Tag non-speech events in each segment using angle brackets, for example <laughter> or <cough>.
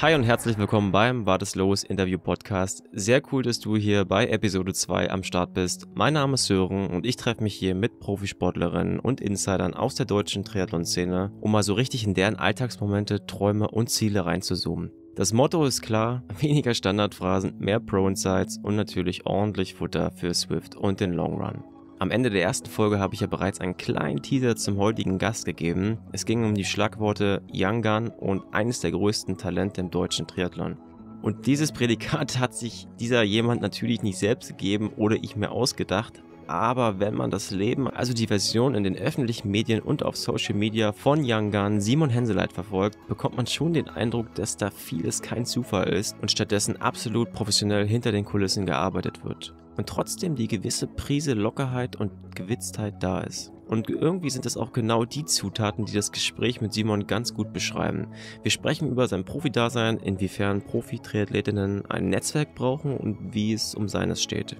Hi und herzlich willkommen beim Wartes Los Interview Podcast. Sehr cool, dass du hier bei Episode 2 am Start bist. Mein Name ist Sören und ich treffe mich hier mit Profisportlerinnen und Insidern aus der deutschen Triathlon-Szene, um mal so richtig in deren Alltagsmomente, Träume und Ziele reinzuzoomen. Das Motto ist klar, <laughs> weniger Standardphrasen, mehr Pro-Insights und natürlich ordentlich Futter für Swift und den Long Run. Am Ende der ersten Folge habe ich ja bereits einen kleinen Teaser zum heutigen Gast gegeben. Es ging um die Schlagworte Young Gun und eines der größten Talente im deutschen Triathlon. Und dieses Prädikat hat sich dieser jemand natürlich nicht selbst gegeben oder ich mir ausgedacht, aber wenn man das Leben, also die Version in den öffentlichen Medien und auf Social Media von Young Gun Simon Henseleit verfolgt, bekommt man schon den Eindruck, dass da vieles kein Zufall ist und stattdessen absolut professionell hinter den Kulissen gearbeitet wird. Und trotzdem die gewisse Prise Lockerheit und Gewitztheit da ist. Und irgendwie sind es auch genau die Zutaten, die das Gespräch mit Simon ganz gut beschreiben. Wir sprechen über sein Profidasein, inwiefern Profi-Triathletinnen ein Netzwerk brauchen und wie es um seines steht.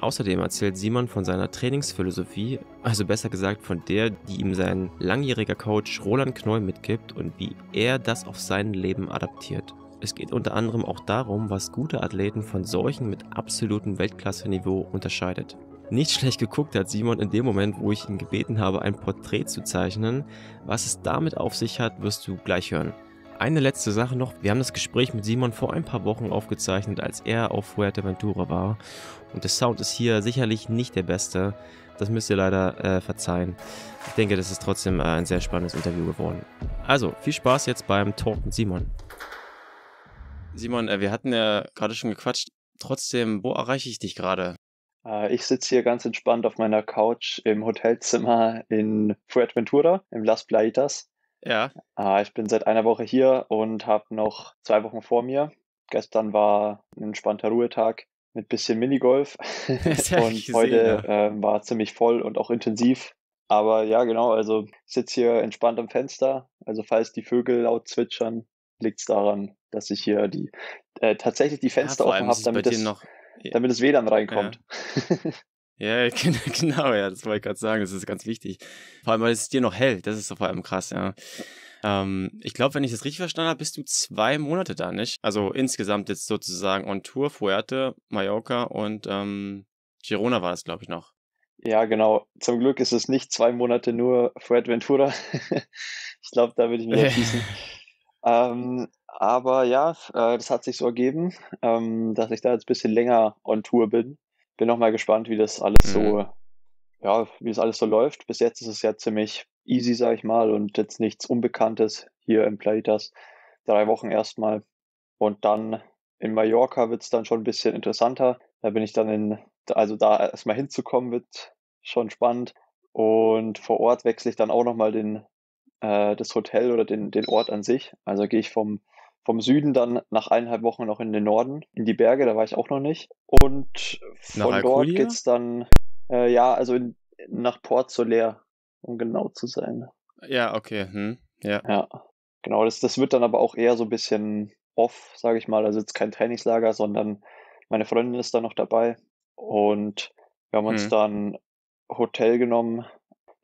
Außerdem erzählt Simon von seiner Trainingsphilosophie, also besser gesagt von der, die ihm sein langjähriger Coach Roland Knoll mitgibt und wie er das auf sein Leben adaptiert. Es geht unter anderem auch darum, was gute Athleten von solchen mit absolutem Weltklasse-Niveau unterscheidet. Nicht schlecht geguckt hat Simon in dem Moment, wo ich ihn gebeten habe, ein Porträt zu zeichnen. Was es damit auf sich hat, wirst du gleich hören. Eine letzte Sache noch. Wir haben das Gespräch mit Simon vor ein paar Wochen aufgezeichnet, als er auf Fuerteventura war. Und der Sound ist hier sicherlich nicht der beste. Das müsst ihr leider äh, verzeihen. Ich denke, das ist trotzdem äh, ein sehr spannendes Interview geworden. Also, viel Spaß jetzt beim Talk mit Simon. Simon, äh, wir hatten ja gerade schon gequatscht. Trotzdem, wo erreiche ich dich gerade? Äh, ich sitze hier ganz entspannt auf meiner Couch im Hotelzimmer in Fuerteventura, im Las Plaitas. Ja. Äh, ich bin seit einer Woche hier und habe noch zwei Wochen vor mir. Gestern war ein entspannter Ruhetag mit bisschen Minigolf. <laughs> und heute ja. äh, war ziemlich voll und auch intensiv. Aber ja, genau, also ich sitze hier entspannt am Fenster. Also falls die Vögel laut zwitschern, liegt es daran, dass ich hier die äh, tatsächlich die Fenster ja, offen habe, damit, es, noch, ja. damit es WLAN reinkommt. Ja. <laughs> ja, <laughs> genau, ja, das wollte ich gerade sagen, das ist ganz wichtig. Vor allem, weil es dir noch hält, das ist vor allem krass, ja. Ähm, ich glaube, wenn ich das richtig verstanden habe, bist du zwei Monate da, nicht? Also insgesamt jetzt sozusagen on Tour, Fuerte, Mallorca und ähm, Girona war es, glaube ich, noch. Ja, genau. Zum Glück ist es nicht zwei Monate nur Fuerteventura. <laughs> ich glaube, da würde ich mich erschießen. Ähm, aber ja, äh, das hat sich so ergeben, ähm, dass ich da jetzt ein bisschen länger on Tour bin. Bin noch mal gespannt, wie das alles mhm. so, ja, wie das alles so läuft. Bis jetzt ist es ja ziemlich easy, sag ich mal, und jetzt nichts Unbekanntes hier im Playtas. Drei Wochen erstmal. Und dann in Mallorca wird es dann schon ein bisschen interessanter. Da bin ich dann in, also da erstmal hinzukommen, wird schon spannend. Und vor Ort wechsle ich dann auch nochmal den, äh, das Hotel oder den, den Ort an sich. Also gehe ich vom, vom Süden dann nach eineinhalb Wochen noch in den Norden, in die Berge, da war ich auch noch nicht. Und von dort geht es dann, äh, ja, also in, nach Port Soler um genau zu sein. Ja, okay. Hm. Ja. ja. Genau, das, das wird dann aber auch eher so ein bisschen off, sage ich mal. Also jetzt kein Trainingslager, sondern meine Freundin ist da noch dabei. Und wir haben uns hm. dann Hotel genommen.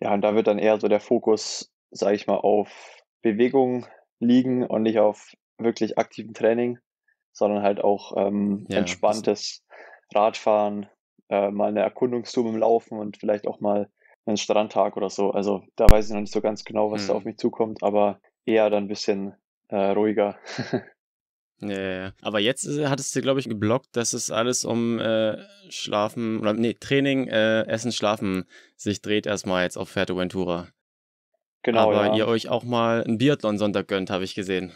Ja, und da wird dann eher so der Fokus, sage ich mal, auf Bewegung liegen und nicht auf wirklich aktiven Training, sondern halt auch ähm, ja, entspanntes Radfahren, äh, mal eine Erkundungstour dem Laufen und vielleicht auch mal einen Strandtag oder so. Also da weiß ich noch nicht so ganz genau, was hm. da auf mich zukommt, aber eher dann ein bisschen äh, ruhiger. <laughs> Ja, ja, ja. Aber jetzt äh, hattest du, glaube ich, geblockt, dass es alles um äh, Schlafen, oder nee, Training, äh, Essen, Schlafen sich dreht erstmal jetzt auf Fuerteventura. Genau. Aber ja. ihr euch auch mal einen Biathlon-Sonntag gönnt, habe ich gesehen.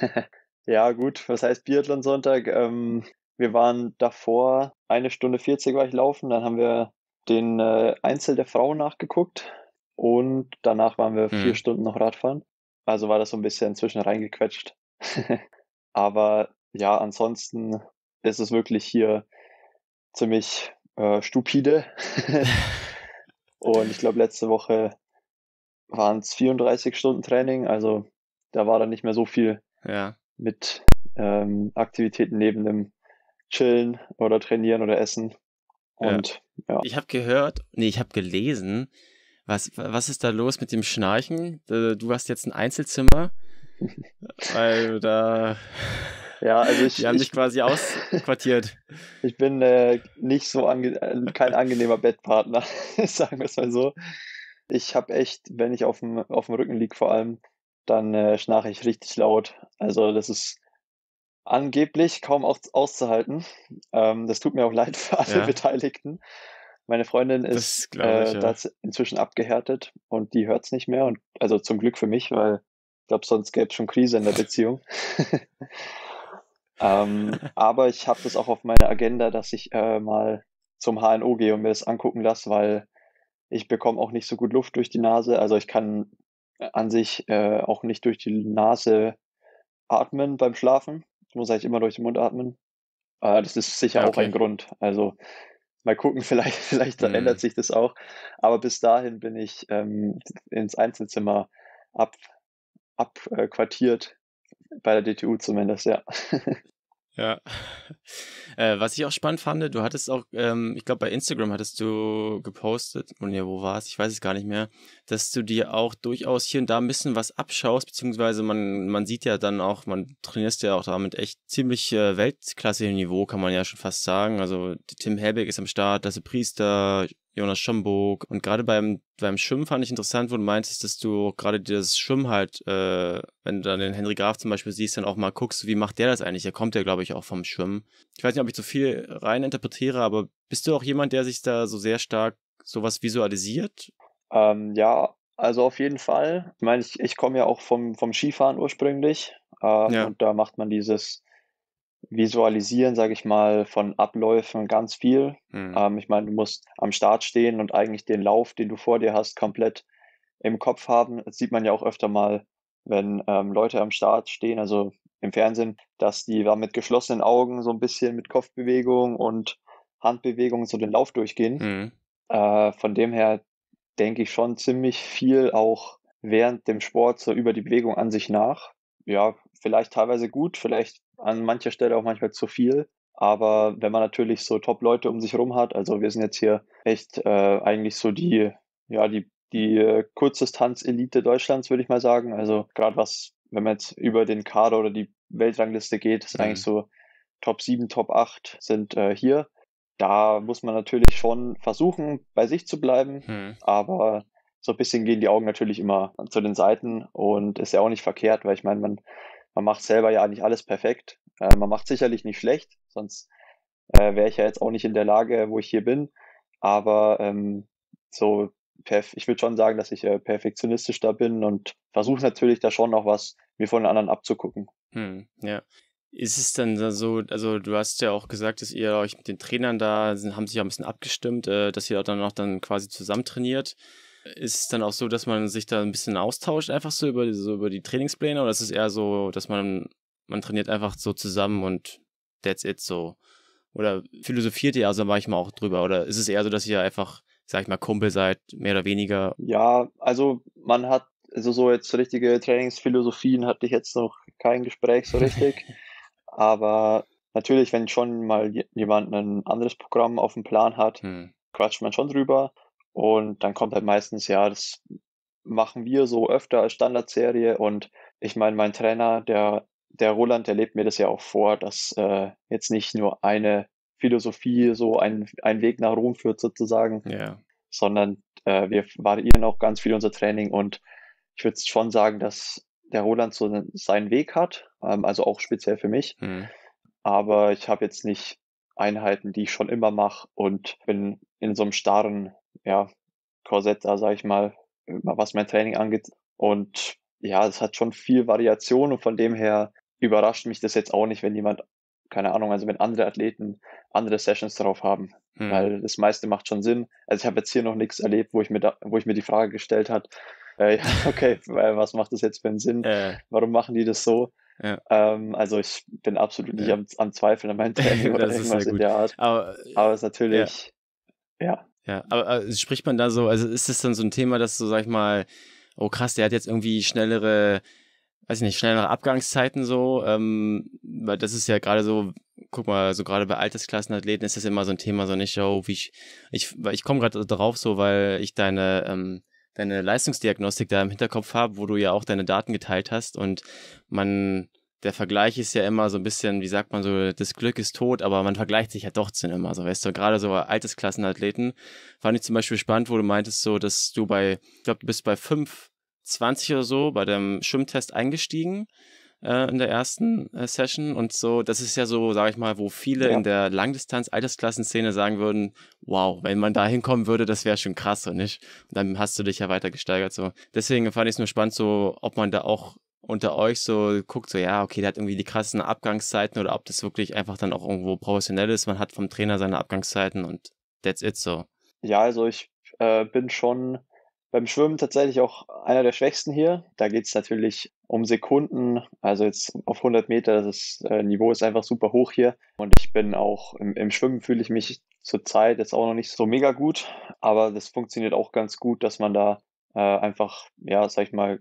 <laughs> ja, gut. Was heißt Biathlon-Sonntag? Ähm, wir waren davor eine Stunde 40 war ich laufen, dann haben wir den äh, Einzel der Frauen nachgeguckt und danach waren wir vier mhm. Stunden noch Radfahren. Also war das so ein bisschen zwischen reingequetscht. <laughs> Aber ja, ansonsten ist es wirklich hier ziemlich äh, stupide. <laughs> und ich glaube, letzte Woche waren es 34 Stunden Training, also da war dann nicht mehr so viel ja. mit ähm, Aktivitäten neben dem Chillen oder Trainieren oder Essen. Und ja. ja. Ich habe gehört, nee, ich habe gelesen, was, was ist da los mit dem Schnarchen? Du hast jetzt ein Einzelzimmer <laughs> Weil da. Ja, also ich. Die haben dich quasi ausquartiert. <laughs> Ich bin äh, nicht so ange äh, kein angenehmer Bettpartner, <laughs> sagen wir es mal so. Ich habe echt, wenn ich auf dem, auf dem Rücken liege vor allem, dann äh, schnarche ich richtig laut. Also das ist angeblich kaum aus, auszuhalten. Ähm, das tut mir auch <laughs> leid für alle ja. Beteiligten. Meine Freundin ist ich, äh, ja. inzwischen abgehärtet und die hört es nicht mehr. Und also zum Glück für mich, weil ich glaube, sonst gäbe es schon Krise in der <laughs> Beziehung. <laughs> ähm, aber ich habe das auch auf meiner Agenda, dass ich äh, mal zum HNO gehe und mir das angucken lasse, weil ich bekomme auch nicht so gut Luft durch die Nase. Also ich kann an sich äh, auch nicht durch die Nase atmen beim Schlafen. Ich muss eigentlich immer durch den Mund atmen. Äh, das ist sicher okay. auch ein Grund. Also mal gucken, <laughs> vielleicht, vielleicht mhm. ändert sich das auch. Aber bis dahin bin ich ähm, ins Einzelzimmer ab, abquartiert, bei der DTU zumindest, ja. <laughs> Ja. Äh, was ich auch spannend fand, du hattest auch, ähm, ich glaube bei Instagram hattest du gepostet, und ja, wo war es? Ich weiß es gar nicht mehr, dass du dir auch durchaus hier und da ein bisschen was abschaust, beziehungsweise man, man sieht ja dann auch, man trainierst ja auch damit echt ziemlich äh, Weltklasse-Niveau, kann man ja schon fast sagen. Also Tim Helbeck ist am Start, Lasse Priester, Jonas Schomburg. Und gerade beim, beim Schwimmen fand ich interessant, wo du meintest, dass du gerade das Schwimmen halt, äh, wenn du dann den Henry Graf zum Beispiel siehst, dann auch mal guckst, wie macht der das eigentlich? Der kommt ja, glaube ich, auch vom Schwimmen. Ich weiß nicht, ob ich so viel rein interpretiere, aber bist du auch jemand, der sich da so sehr stark sowas visualisiert? Ähm, ja, also auf jeden Fall. Ich meine, ich, ich komme ja auch vom, vom Skifahren ursprünglich. Ähm, ja. Und da macht man dieses Visualisieren, sage ich mal, von Abläufen ganz viel. Mhm. Ähm, ich meine, du musst am Start stehen und eigentlich den Lauf, den du vor dir hast, komplett im Kopf haben. Das sieht man ja auch öfter mal, wenn ähm, Leute am Start stehen, also im Fernsehen, dass die da mit geschlossenen Augen so ein bisschen mit Kopfbewegung und Handbewegung so den Lauf durchgehen. Mhm. Äh, von dem her denke ich schon ziemlich viel auch während dem Sport so über die Bewegung an sich nach. Ja, vielleicht teilweise gut, vielleicht an mancher Stelle auch manchmal zu viel. Aber wenn man natürlich so Top-Leute um sich herum hat, also wir sind jetzt hier echt äh, eigentlich so die, ja, die, die äh, Kurzdistanz-Elite Deutschlands, würde ich mal sagen. Also gerade was, wenn man jetzt über den Kader oder die Weltrangliste geht, ist mhm. eigentlich so Top 7, Top 8 sind äh, hier. Da muss man natürlich schon versuchen, bei sich zu bleiben, mhm. aber so ein bisschen gehen die Augen natürlich immer zu den Seiten und ist ja auch nicht verkehrt, weil ich meine, man man macht selber ja nicht alles perfekt. Äh, man macht sicherlich nicht schlecht, sonst äh, wäre ich ja jetzt auch nicht in der Lage, wo ich hier bin. Aber ähm, so, ich würde schon sagen, dass ich äh, perfektionistisch da bin und versuche natürlich da schon noch was mir von den anderen abzugucken. Hm, ja. Ist es dann so, also du hast ja auch gesagt, dass ihr euch mit den Trainern da sind, haben sich ja ein bisschen abgestimmt, äh, dass ihr auch dann noch dann quasi zusammen trainiert. Ist es dann auch so, dass man sich da ein bisschen austauscht, einfach so über, so über die Trainingspläne? Oder ist es eher so, dass man, man trainiert einfach so zusammen und that's it so? Oder philosophiert ihr also manchmal auch drüber? Oder ist es eher so, dass ihr einfach, sag ich mal, Kumpel seid, mehr oder weniger? Ja, also man hat, also so jetzt richtige Trainingsphilosophien hatte ich jetzt noch kein Gespräch so richtig. <laughs> Aber natürlich, wenn schon mal jemand ein anderes Programm auf dem Plan hat, hm. quatscht man schon drüber. Und dann kommt halt meistens, ja, das machen wir so öfter als Standardserie. Und ich meine, mein Trainer, der, der Roland, der lebt mir das ja auch vor, dass äh, jetzt nicht nur eine Philosophie so ein, ein Weg nach Rom führt sozusagen, ja. sondern äh, wir variieren auch ganz viel unser Training und ich würde schon sagen, dass der Roland so seinen Weg hat, ähm, also auch speziell für mich. Mhm. Aber ich habe jetzt nicht Einheiten, die ich schon immer mache und bin in so einem starren ja, Korsett da, sage ich mal, was mein Training angeht. Und ja, es hat schon viel Variation und von dem her überrascht mich das jetzt auch nicht, wenn jemand, keine Ahnung, also wenn andere Athleten andere Sessions drauf haben, hm. weil das meiste macht schon Sinn. Also ich habe jetzt hier noch nichts erlebt, wo ich mir da, wo ich mir die Frage gestellt hat, äh, <laughs> ja, okay, was macht das jetzt für einen Sinn? Äh. Warum machen die das so? Ja. Ähm, also ich bin absolut nicht ja. am, am Zweifeln an meinem <laughs> Training oder irgendwas in der Art. Aber, aber es ist natürlich, ja. Ja, aber also spricht man da so, also ist es dann so ein Thema, dass so, sag ich mal, oh krass, der hat jetzt irgendwie schnellere, weiß ich nicht, schnellere Abgangszeiten so, ähm, weil das ist ja gerade so, guck mal, so gerade bei Altersklassenathleten ist das immer so ein Thema, so nicht, oh, wie ich, ich, ich komme gerade drauf so, weil ich deine, ähm, deine Leistungsdiagnostik da im Hinterkopf habe, wo du ja auch deine Daten geteilt hast und man der Vergleich ist ja immer so ein bisschen, wie sagt man so, das Glück ist tot, aber man vergleicht sich ja doch zu immer so, weißt du, gerade so Altesklassenathleten fand ich zum Beispiel spannend, wo du meintest so, dass du bei, ich glaube, du bist bei 5,20 oder so bei dem Schwimmtest eingestiegen äh, in der ersten äh, Session und so, das ist ja so, sage ich mal, wo viele ja. in der Langdistanz-Altersklassenszene sagen würden, wow, wenn man da hinkommen würde, das wäre schon krass, oder nicht? Und dann hast du dich ja weiter gesteigert, so. Deswegen fand ich es nur spannend, so, ob man da auch unter euch so guckt, so ja, okay, der hat irgendwie die krassen Abgangszeiten oder ob das wirklich einfach dann auch irgendwo professionell ist. Man hat vom Trainer seine Abgangszeiten und that's it so. Ja, also ich äh, bin schon beim Schwimmen tatsächlich auch einer der Schwächsten hier. Da geht es natürlich um Sekunden, also jetzt auf 100 Meter, das äh, Niveau ist einfach super hoch hier. Und ich bin auch im, im Schwimmen fühle ich mich zurzeit jetzt auch noch nicht so mega gut, aber das funktioniert auch ganz gut, dass man da äh, einfach, ja, sag ich mal,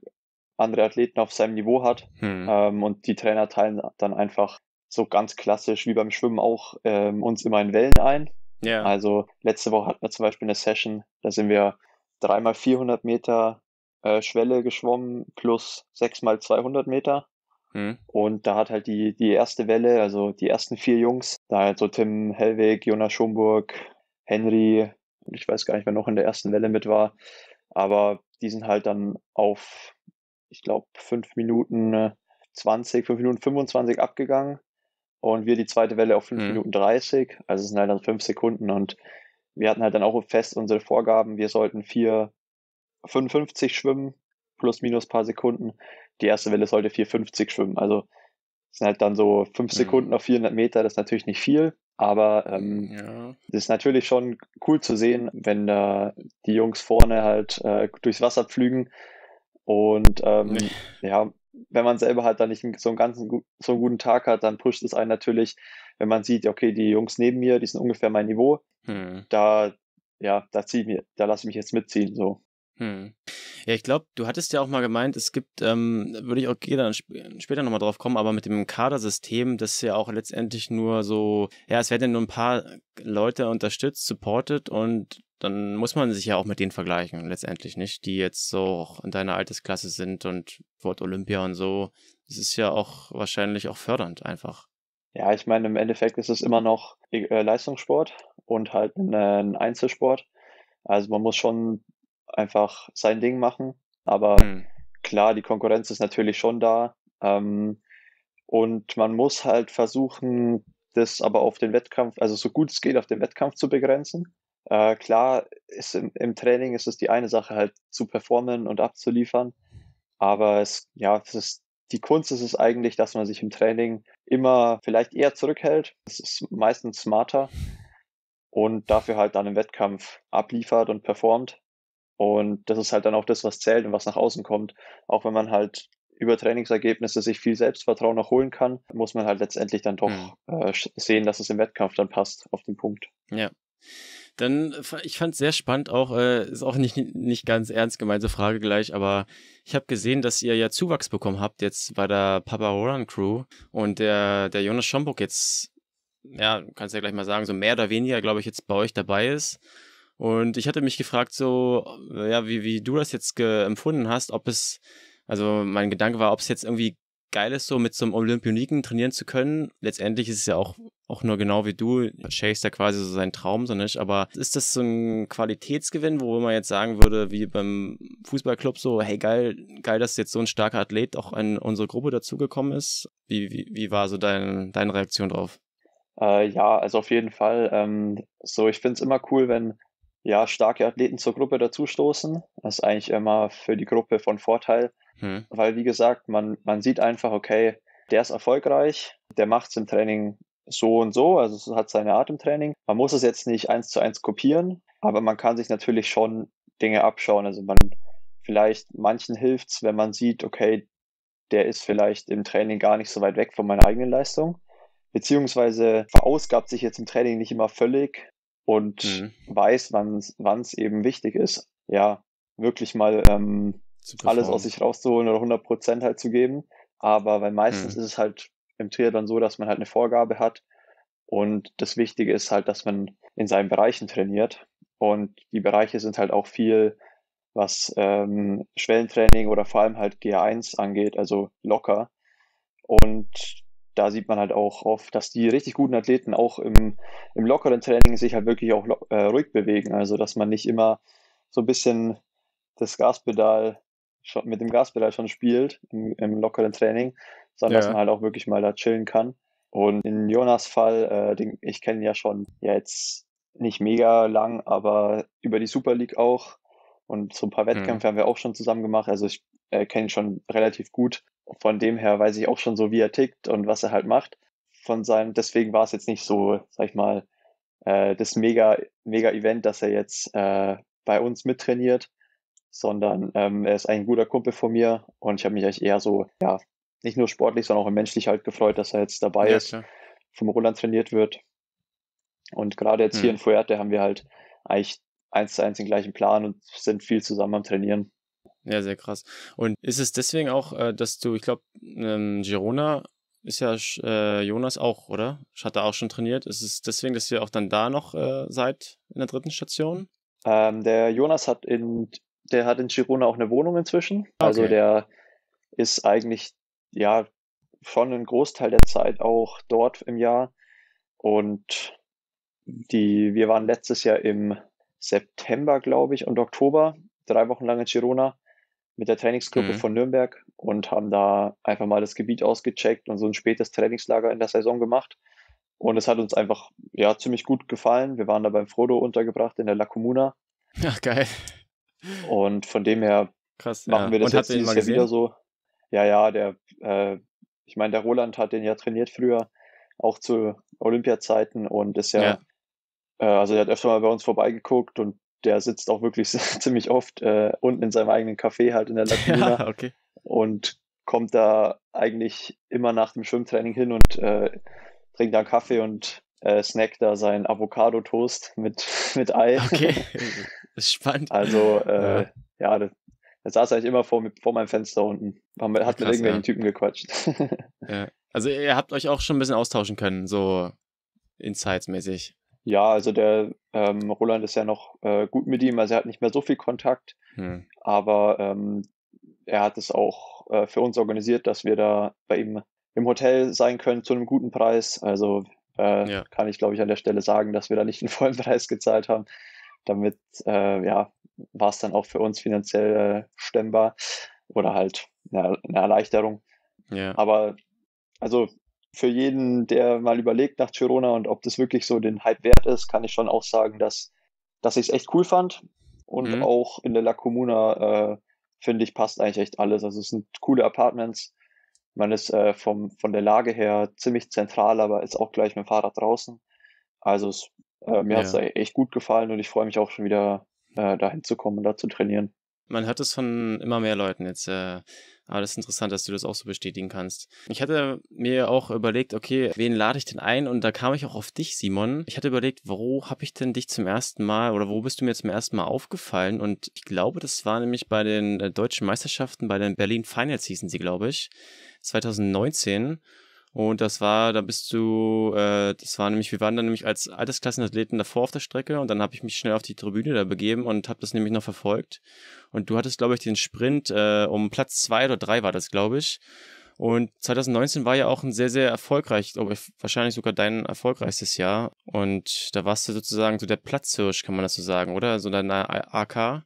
andere Athleten auf seinem Niveau hat. Hm. Ähm, und die Trainer teilen dann einfach so ganz klassisch wie beim Schwimmen auch ähm, uns immer in Wellen ein. Ja. Also letzte Woche hatten wir zum Beispiel eine Session, da sind wir dreimal 400 Meter äh, Schwelle geschwommen plus sechsmal 200 Meter. Hm. Und da hat halt die, die erste Welle, also die ersten vier Jungs, da halt so Tim Hellweg, Jonas Schomburg, Henry und ich weiß gar nicht, wer noch in der ersten Welle mit war, aber die sind halt dann auf ich glaube, fünf Minuten 20, äh, fünf Minuten 25 abgegangen und wir die zweite Welle auf fünf mhm. Minuten 30. Also es sind halt dann fünf Sekunden und wir hatten halt dann auch fest unsere Vorgaben. Wir sollten 4,55 schwimmen, plus minus paar Sekunden. Die erste Welle sollte 4,50 schwimmen. Also es sind halt dann so fünf mhm. Sekunden auf 400 Meter. Das ist natürlich nicht viel, aber ähm, ja. das ist natürlich schon cool zu sehen, wenn da die Jungs vorne halt äh, durchs Wasser pflügen und ähm, nee. ja, wenn man selber halt dann nicht so einen ganzen so einen guten Tag hat, dann pusht es einen natürlich, wenn man sieht, okay, die Jungs neben mir, die sind ungefähr mein Niveau, hm. da ja, da zieh mir, da lasse ich mich jetzt mitziehen so. Hm. Ja, ich glaube, du hattest ja auch mal gemeint, es gibt, ähm, würde ich auch dann sp später nochmal drauf kommen, aber mit dem Kadersystem, das ist ja auch letztendlich nur so, ja, es werden ja nur ein paar Leute unterstützt, supported und dann muss man sich ja auch mit denen vergleichen, letztendlich nicht, die jetzt so auch in deiner Altersklasse sind und Wort Olympia und so. Das ist ja auch wahrscheinlich auch fördernd einfach. Ja, ich meine, im Endeffekt ist es immer noch äh, Leistungssport und halt ein, ein Einzelsport. Also man muss schon einfach sein Ding machen. Aber hm. klar, die Konkurrenz ist natürlich schon da. Ähm, und man muss halt versuchen, das aber auf den Wettkampf, also so gut es geht, auf den Wettkampf zu begrenzen. Äh, klar, ist im, im, Training ist es die eine Sache halt zu performen und abzuliefern. Aber es, ja, es ist, die Kunst ist es eigentlich, dass man sich im Training immer vielleicht eher zurückhält. Es ist meistens smarter und dafür halt dann im Wettkampf abliefert und performt. Und das ist halt dann auch das, was zählt und was nach außen kommt. Auch wenn man halt über Trainingsergebnisse sich viel Selbstvertrauen noch holen kann, muss man halt letztendlich dann doch mhm. äh, sehen, dass es im Wettkampf dann passt auf den Punkt. Ja. Dann, ich fand es sehr spannend auch, äh, ist auch nicht, nicht ganz ernst gemeinte Frage gleich, aber ich habe gesehen, dass ihr ja Zuwachs bekommen habt jetzt bei der Papa Roran Crew und der, der Jonas Schomburg jetzt, ja, kannst ja gleich mal sagen, so mehr oder weniger, glaube ich, jetzt bei euch dabei ist. Und ich hatte mich gefragt, so, ja, wie, wie du das jetzt empfunden hast, ob es, also mein Gedanke war, ob es jetzt irgendwie geil ist, so mit so einem Olympioniken trainieren zu können. Letztendlich ist es ja auch, auch nur genau wie du, chase ja quasi so seinen Traum, so nicht. Aber ist das so ein Qualitätsgewinn, wo man jetzt sagen würde, wie beim Fußballclub so, hey geil, geil, dass jetzt so ein starker Athlet auch in unsere Gruppe dazugekommen ist? Wie, wie, wie war so dein, deine Reaktion drauf? Äh, ja, also auf jeden Fall. Ähm, so, ich finde es immer cool, wenn ja starke Athleten zur Gruppe dazustoßen. Das ist eigentlich immer für die Gruppe von Vorteil hm. Weil, wie gesagt, man, man sieht einfach, okay, der ist erfolgreich, der macht es im Training so und so, also es hat seine Art im Training. Man muss es jetzt nicht eins zu eins kopieren, aber man kann sich natürlich schon Dinge abschauen. Also man vielleicht manchen hilft es, wenn man sieht, okay, der ist vielleicht im Training gar nicht so weit weg von meiner eigenen Leistung, beziehungsweise verausgabt sich jetzt im Training nicht immer völlig und mhm. weiß, wann es eben wichtig ist, ja, wirklich mal ähm, alles aus sich rauszuholen oder 100 Prozent halt zu geben. Aber weil meistens hm. ist es halt im Triathlon so, dass man halt eine Vorgabe hat. Und das Wichtige ist halt, dass man in seinen Bereichen trainiert. Und die Bereiche sind halt auch viel was ähm, Schwellentraining oder vor allem halt GA1 angeht, also locker. Und da sieht man halt auch oft, dass die richtig guten Athleten auch im, im lockeren Training sich halt wirklich auch äh, ruhig bewegen. Also dass man nicht immer so ein bisschen das Gaspedal schon, mit dem Gaspedal schon spielt im, im lockeren Training, sondern ja. dass man halt auch wirklich mal da chillen kann. Und in Jonas Fall, äh, den, ich kenne ihn ja schon ja jetzt nicht mega lang, aber über die Super League auch. Und so ein paar mhm. Wettkämpfe mhm. haben wir auch schon zusammen gemacht. Also ich äh, kenne ihn schon relativ gut. Von dem her weiß ich auch schon so, wie er tickt und was er halt macht. Von seinem, deswegen war es jetzt nicht so, sag ich mal, äh, das mega, mega Event, dass er jetzt äh, bei uns mittrainiert, sondern ähm, er ist ein guter Kumpel von mir und ich habe mich eigentlich eher so, ja, nicht nur sportlich, sondern auch menschlich halt gefreut, dass er jetzt dabei ja, ist, klar. vom Roland trainiert wird. Und gerade jetzt hm. hier in Fuerte haben wir halt eigentlich eins zu eins den gleichen Plan und sind viel zusammen am Trainieren. Ja, sehr krass. Und ist es deswegen auch, äh, dass du, ich glaube, ähm, Girona ist ja äh, Jonas auch, oder? Hat er auch schon trainiert. Ist es deswegen, dass ihr auch dann da noch äh, seid in der dritten Station? Ähm, der Jonas hat in, der hat in Girona auch eine Wohnung inzwischen. Also okay. Also der ist eigentlich, ja, schon einen Großteil der Zeit auch dort im Jahr. Und die, wir waren letztes Jahr im September, glaube ich, und Oktober, drei Wochen lang in Girona mit der Trainingsgruppe mhm. von Nürnberg und haben da einfach mal das Gebiet ausgecheckt und so ein spätes Trainingslager in der Saison gemacht. Und es hat uns einfach ja ziemlich gut gefallen. Wir waren da beim Frodo untergebracht in der La Comuna. Ach, geil. Und von dem her Krass, machen ja. wir das und jetzt dieses Jahr wieder so. Ja, ja, der, äh, ich meine, der Roland hat den ja trainiert früher, auch zu Olympiazeiten und ist ja, ja. Äh, also er hat öfter mal bei uns vorbeigeguckt und der sitzt auch wirklich <laughs> ziemlich oft äh, unten in seinem eigenen Café halt in der <laughs> Laguna ja, okay. und kommt da eigentlich immer nach dem Schwimmtraining hin und äh, trinkt da Kaffee und äh, snackt da sein Avocado-Toast mit, <laughs> mit Ei. Okay, das <laughs> ist spannend. Also, äh, ja, ja das, das saß eigentlich immer vor, vor meinem Fenster unten. Hat mit Krass, irgendwelchen ja. Typen gequatscht. <laughs> ja. Also, ihr habt euch auch schon ein bisschen austauschen können, so Insights-mäßig. Ja, also der ähm, Roland ist ja noch äh, gut mit ihm, also er hat nicht mehr so viel Kontakt, hm. aber ähm, er hat es auch äh, für uns organisiert, dass wir da bei ihm im Hotel sein können zu einem guten Preis. Also äh, ja. kann ich, glaube ich, an der Stelle sagen, dass wir da nicht den vollen <laughs> Preis gezahlt haben. Damit äh, ja, war es dann auch für uns finanziell äh, stemmbar oder halt eine, eine Erleichterung. Ja. Aber also für jeden, der mal überlegt nach Girona und ob das wirklich so den Hype wert ist, kann ich schon auch sagen, dass, dass ich es echt cool fand. Und mhm. auch in der La Comuna, äh, finde ich, passt eigentlich echt alles. Also es sind coole Apartments. Man ist äh, vom, von der Lage her ziemlich zentral, aber ist auch gleich mit dem Fahrrad draußen. Also es, äh, mir ja. hat es echt gut gefallen und ich freue mich auch schon wieder äh, dahin zu kommen und da zu trainieren. Man hört es von immer mehr Leuten jetzt. Äh, aber das ist interessant, dass du das auch so bestätigen kannst. Ich hatte mir auch überlegt, okay, wen lade ich denn ein? Und da kam ich auch auf dich, Simon. Ich hatte überlegt, wo habe ich denn dich zum ersten Mal oder wo bist du mir zum ersten Mal aufgefallen? Und ich glaube, das war nämlich bei den äh, deutschen Meisterschaften, bei den Berlin Finals hießen sie, glaube ich, 2019. Und das war, da bist du, äh, das war nämlich, wir waren dann nämlich als Altersklassenathleten davor auf der Strecke und dann habe ich mich schnell auf die Tribüne da begeben und habe das nämlich noch verfolgt. Und du hattest, glaube ich, den Sprint äh, um Platz zwei oder drei war das, glaube ich. Und 2019 war ja auch ein sehr, sehr erfolgreich, ich, wahrscheinlich sogar dein erfolgreichstes Jahr. Und da warst du sozusagen so der Platzhirsch, kann man das so sagen, oder? So deine AK.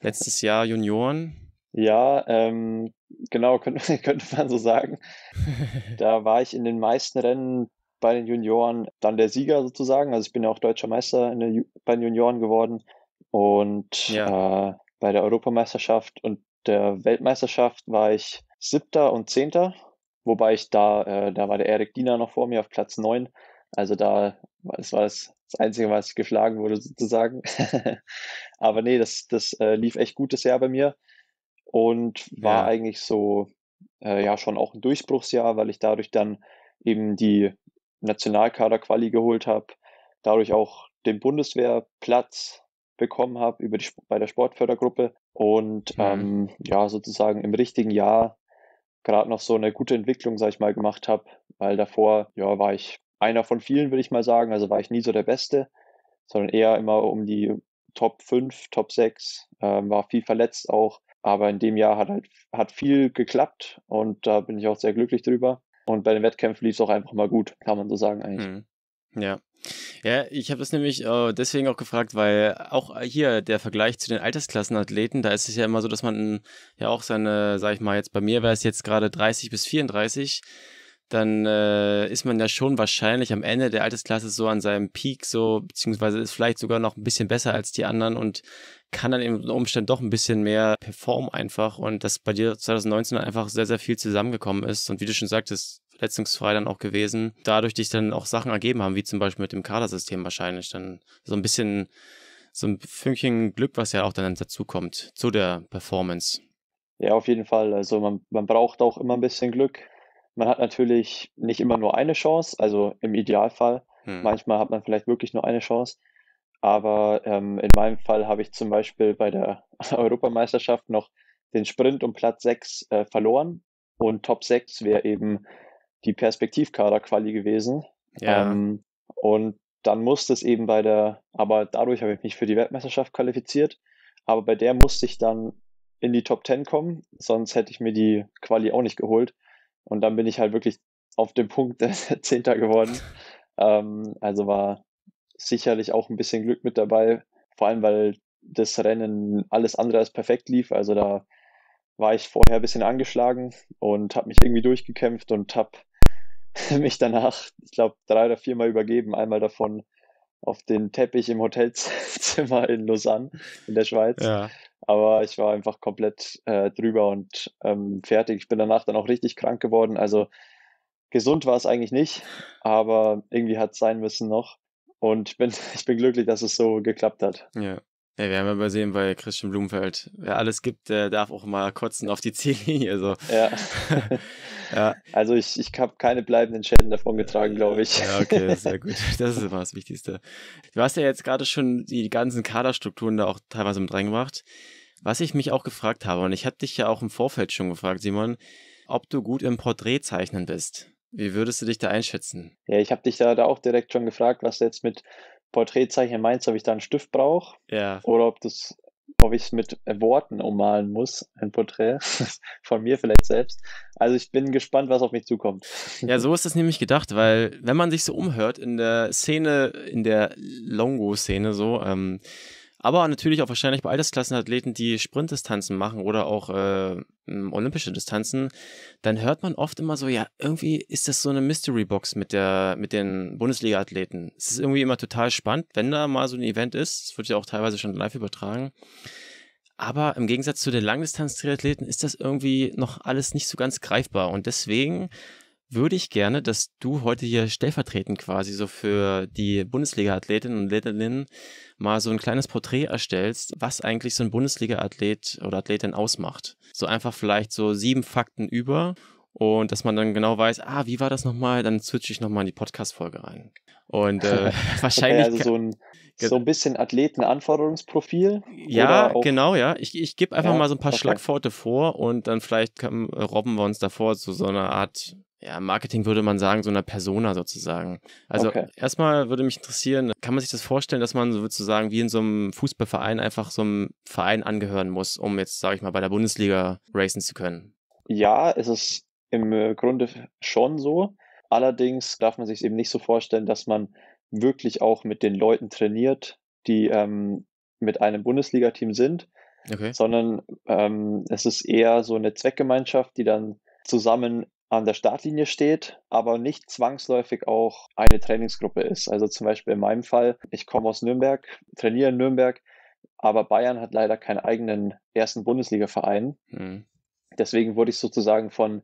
Letztes Jahr Junioren. Ja, ähm, genau, <laughs> könnte, könnte man so sagen. <laughs> da war ich in den meisten Rennen bei den Junioren dann der Sieger sozusagen. Also ich bin ja auch deutscher Meister in den, bei den Junioren geworden. Und ja. äh, bei der Europameisterschaft und der Weltmeisterschaft war ich siebter und zehnter. Wobei ich da, äh, da war der Erik Diener noch vor mir auf Platz neun. Also da, das war das, das Einzige, was geschlagen wurde sozusagen. <laughs> Aber nee, das, das äh, lief echt gutes Jahr bei mir und war ja. eigentlich so äh, ja schon auch ein Durchbruchsjahr, weil ich dadurch dann eben die Nationalkader-Quali geholt habe, dadurch auch den Bundeswehrplatz bekommen habe über die, bei der Sportfördergruppe und mhm. ähm, ja sozusagen im richtigen Jahr gerade noch so eine gute Entwicklung, sag ich mal, gemacht habe, weil davor ja war ich einer von vielen, würde ich mal sagen, also war ich nie so der Beste, sondern eher immer um die Top 5, Top 6, äh, war viel verletzt auch. Aber in dem Jahr hat halt hat viel geklappt und da bin ich auch sehr glücklich drüber. Und bei den Wettkämpfen lief es auch einfach mal gut, kann man so sagen eigentlich. Mhm. Ja. Ja, ich habe das nämlich äh, deswegen auch gefragt, weil auch hier der Vergleich zu den Altersklassenathleten, da ist es ja immer so, dass man ja auch seine, sag ich mal, jetzt bei mir wäre es jetzt gerade 30 bis 34, dann äh, ist man ja schon wahrscheinlich am Ende der Altersklasse so an seinem Peak so, beziehungsweise ist vielleicht sogar noch ein bisschen besser als die anderen und kann dann im Umständen doch ein bisschen mehr performen einfach und dass bei dir 2019 einfach sehr, sehr viel zusammengekommen ist und wie du schon sagtest, verletzungsfrei dann auch gewesen, dadurch dich dann auch Sachen ergeben haben, wie zum Beispiel mit dem Kadersystem wahrscheinlich dann so ein bisschen so ein Fünkchen Glück, was ja auch dann dazu kommt zu der Performance. Ja, auf jeden Fall. Also man, man braucht auch immer ein bisschen Glück. Man hat natürlich nicht immer nur eine Chance, also im Idealfall. Hm. Manchmal hat man vielleicht wirklich nur eine Chance. Aber ähm, in meinem Fall habe ich zum Beispiel bei der <laughs> Europameisterschaft noch den Sprint um Platz 6 äh, verloren und Top 6 wäre eben die Perspektivkader-Quali gewesen. Ja. Ähm, und dann musste es eben bei der, aber dadurch habe ich mich für die Weltmeisterschaft qualifiziert. Aber bei der musste ich dann in die Top 10 kommen, sonst hätte ich mir die Quali auch nicht geholt. Und dann bin ich halt wirklich auf dem Punkt <laughs> Zehnter geworden. ähm, also war sicherlich auch ein bisschen Glück mit dabei, vor allem weil das Rennen alles andere als perfekt lief. Also da war ich vorher ein bisschen angeschlagen und habe mich irgendwie durchgekämpft und habe <laughs> mich danach, ich glaube, drei oder viermal übergeben. Einmal davon auf den Teppich im Hotelzimmer <laughs> in Lausanne in der Schweiz. Ja. Aber ich war einfach komplett äh, drüber und ähm, fertig. Ich bin danach dann auch richtig krank geworden. Also gesund war es eigentlich nicht, aber irgendwie hat es sein müssen noch. Und ich bin, <laughs> ich bin glücklich, dass es so geklappt hat. Ja. Ja, wir haben ja übersehen bei Christian Blumenfeld, wer alles gibt, der darf auch mal kotzen auf die Ziellinie. So. Ja. <laughs> <laughs> ja. Also ich, ich habe keine bleibenden Schäden davon getragen, glaube ich. Ja, okay, sehr gut. <laughs> Das ist immer das Wichtigste. Du hast ja jetzt gerade schon die ganzen Kaderstrukturen da auch teilweise mit reingebracht. Was ich mich auch gefragt habe, und ich hatte dich ja auch im Vorfeld schon gefragt, Simon, ob du gut im Porträtzeichnen bist. Wie würdest du dich da einschätzen? Ja, ich habe dich da, da auch direkt schon gefragt, was du jetzt mit Porträtzeichnen meinst, ob ich da einen Stift brauche. Ja. Oder ob das ob ich es mit Worten ummalen muss, ein Porträt <laughs> von mir vielleicht selbst. Also ich bin gespannt, was auf mich zukommt. <laughs> Ja, so ist das nämlich gedacht, weil wenn man sich so umhört in der Szene, in der Longo-Szene so, ähm, aber natürlich auch wahrscheinlich bei Altersklassenathleten, die Sprintdistanzen machen oder auch äh, olympische Distanzen, dann hört man oft immer so, ja, irgendwie ist das so eine Mystery Box mit der mit den Bundesliga-Athleten. Es ist irgendwie immer total spannend, wenn da mal so ein Event ist. Es wird ja auch teilweise schon live übertragen. Aber im Gegensatz zu den Langdistanz-Triathleten ist das irgendwie noch alles nicht so ganz greifbar. Und deswegen würde ich gerne, dass du heute hier stellvertretend quasi so für die Bundesliga-Athletinnen und Athletinnen mal so ein kleines Porträt erstellst, was eigentlich so ein Bundesliga-Athlet oder Athletin ausmacht. So einfach vielleicht so sieben Fakten über und dass man dann genau weiß, ah, wie war das nochmal, dann switche ich nochmal in die Podcast-Folge rein. Und äh, <laughs> wahrscheinlich. Okay, also so ein, <laughs> so ein bisschen Athletenanforderungsprofil? Ja, genau, ja. Ich, ich gebe einfach ja, mal so ein paar okay. Schlagworte vor und dann vielleicht kann, robben wir uns davor zu so einer Art ja, Marketing würde man sagen, so einer Persona sozusagen. Also okay. erstmal würde mich interessieren, kann man sich das vorstellen, dass man sozusagen wie in so einem Fußballverein einfach so einem Verein angehören muss, um jetzt, sage ich mal, bei der Bundesliga racen zu können? Ja, es ist im äh, Grunde schon so. Allerdings darf man sich eben nicht so vorstellen, dass man wirklich auch mit den Leuten trainiert, die ähm, mit einem Bundesliga-Team sind, okay. sondern ähm, es ist eher so eine Zweckgemeinschaft, die dann zusammen an der Startlinie steht, aber nicht zwangsläufig auch eine Trainingsgruppe ist. Also zum Beispiel in meinem Fall, ich komme aus Nürnberg, trainiere in Nürnberg, aber Bayern hat leider keinen eigenen ersten Bundesliga-Verein. Mhm. Deswegen wurde ich sozusagen von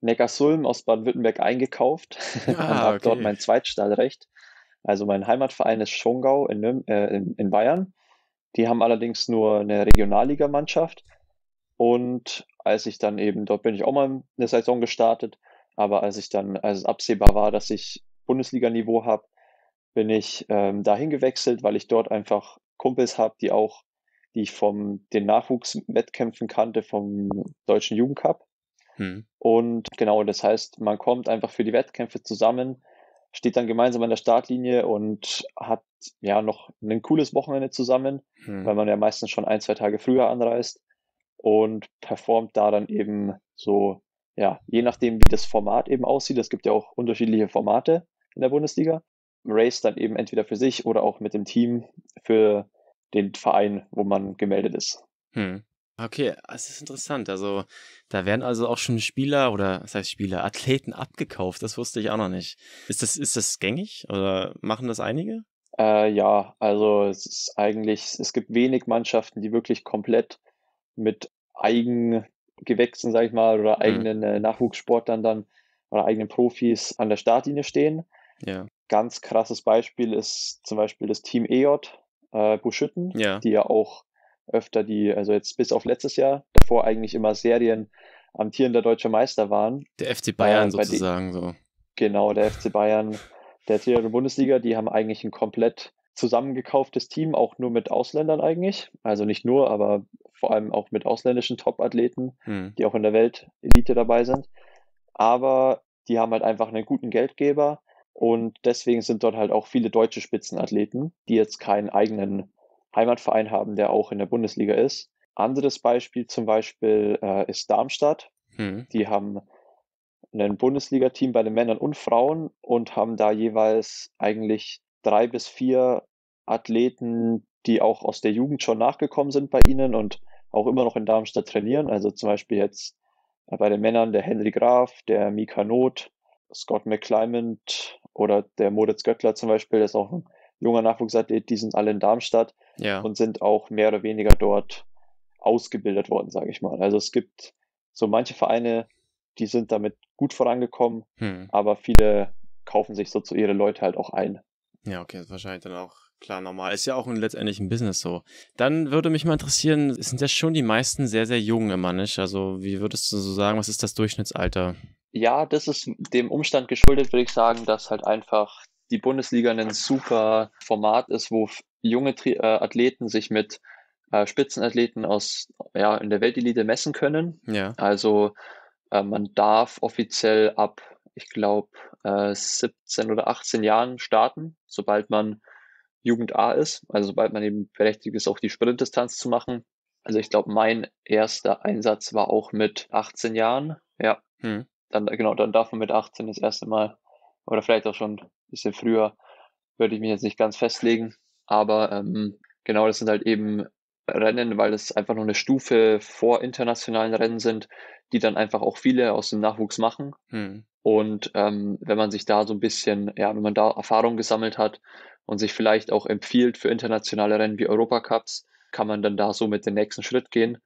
Neckarsulm aus Baden-Württemberg eingekauft <laughs> ah, und habe okay. dort mein Zweitstallrecht. Also mein Heimatverein ist Schongau in, äh, in, in Bayern. Die haben allerdings nur eine Regionalligamannschaft und als ich dann eben, dort bin ich auch mal eine Saison gestartet, aber als ich dann, als es absehbar war, dass ich Bundesliga-Niveau habe, bin ich ähm, dahin gewechselt, weil ich dort einfach Kumpels habe, die auch, die ich vom den Nachwuchswettkämpfen kannte vom Deutschen Jugendcup. Hm. Und genau, das heißt, man kommt einfach für die Wettkämpfe zusammen steht dann gemeinsam an der Startlinie und hat ja noch ein cooles Wochenende zusammen, hm. weil man ja meistens schon ein, zwei Tage früher anreist und performt da dann eben so, ja, je nachdem, wie das Format eben aussieht. Es gibt ja auch unterschiedliche Formate in der Bundesliga. Race dann eben entweder für sich oder auch mit dem Team für den Verein, wo man gemeldet ist. Hm. Okay, es ist interessant. Also, da werden also auch schon Spieler oder, was heißt Spieler, Athleten abgekauft. Das wusste ich auch noch nicht. Ist das, ist das gängig oder machen das einige? Äh, ja, also es ist eigentlich, es gibt wenig Mannschaften, die wirklich komplett mit Eigengewächsen, sag ich mal, oder hm. eigenen äh, Nachwuchssportlern dann oder eigenen Profis an der Startlinie stehen. Ja. Ganz krasses Beispiel ist zum Beispiel das Team EJ, äh, Buschütten, ja. die ja auch öfter die, also jetzt bis auf letztes Jahr, davor eigentlich immer Serien amtierender deutscher Meister waren. Der FC Bayern äh, sozusagen so. Genau, der FC Bayern, der Triathlon Bundesliga, die haben eigentlich ein komplett zusammengekauftes Team, auch nur mit Ausländern eigentlich. Also nicht nur, aber vor allem auch mit ausländischen Top-Athleten, hm. die auch in der Weltelite dabei sind. Aber die haben halt einfach einen guten Geldgeber und deswegen sind dort halt auch viele deutsche Spitzenathleten, die jetzt keinen eigenen Heimatverein haben, der auch in der Bundesliga ist. Anderes Beispiel zum Beispiel äh, ist Darmstadt. Hm. Die haben ein Bundesliga-Team bei den Männern und Frauen und haben da jeweils eigentlich drei bis vier Athleten, die auch aus der Jugend schon nachgekommen sind bei ihnen und auch immer noch in Darmstadt trainieren. Also zum Beispiel jetzt äh, bei den Männern der Henry Graf, der Mika Not, Scott McClymont oder der Moritz Göttler zum Beispiel, der ist auch ein junger Nachwuchsathlet, die sind alle in Darmstadt ja. und sind auch mehr oder weniger dort ausgebildet worden, sage ich mal. Also es gibt so manche Vereine, die sind damit gut vorangekommen, hm. aber viele kaufen sich so zu ihre Leute halt auch ein. Ja, okay, das ist wahrscheinlich dann auch klar normal. Ist ja auch letztendlich ein Business so. Dann würde mich mal interessieren, sind ja schon die meisten sehr, sehr jung immer, nicht? Also, wie würdest du so sagen, was ist das Durchschnittsalter? Ja, das ist dem Umstand geschuldet, würde ich sagen, dass halt einfach die Bundesliga ein super Format ist, wo junge Tri äh, Athleten sich mit äh, Spitzenathleten aus ja in der Weltelite messen können. Ja. Also äh, man darf offiziell ab, ich glaube, äh, 17 oder 18 Jahren starten, sobald man Jugend A ist, also sobald man eben berechtigt ist, auch die Sprintdistanz zu machen. Also ich glaube, mein erster Einsatz war auch mit 18 Jahren. Ja. Hm. Dann, genau, dann darf man mit 18 das erste Mal, oder vielleicht auch schon ein bisschen früher, würde ich mich jetzt nicht ganz festlegen. Aber ähm, genau, das sind halt eben Rennen, weil es einfach noch eine Stufe vor internationalen Rennen sind, die dann einfach auch viele aus dem Nachwuchs machen. Hm. Und ähm, wenn man sich da so ein bisschen, ja, wenn man da Erfahrung gesammelt hat und sich vielleicht auch empfiehlt für internationale Rennen wie Europacups, kann man dann da so mit den nächsten Schritt gehen.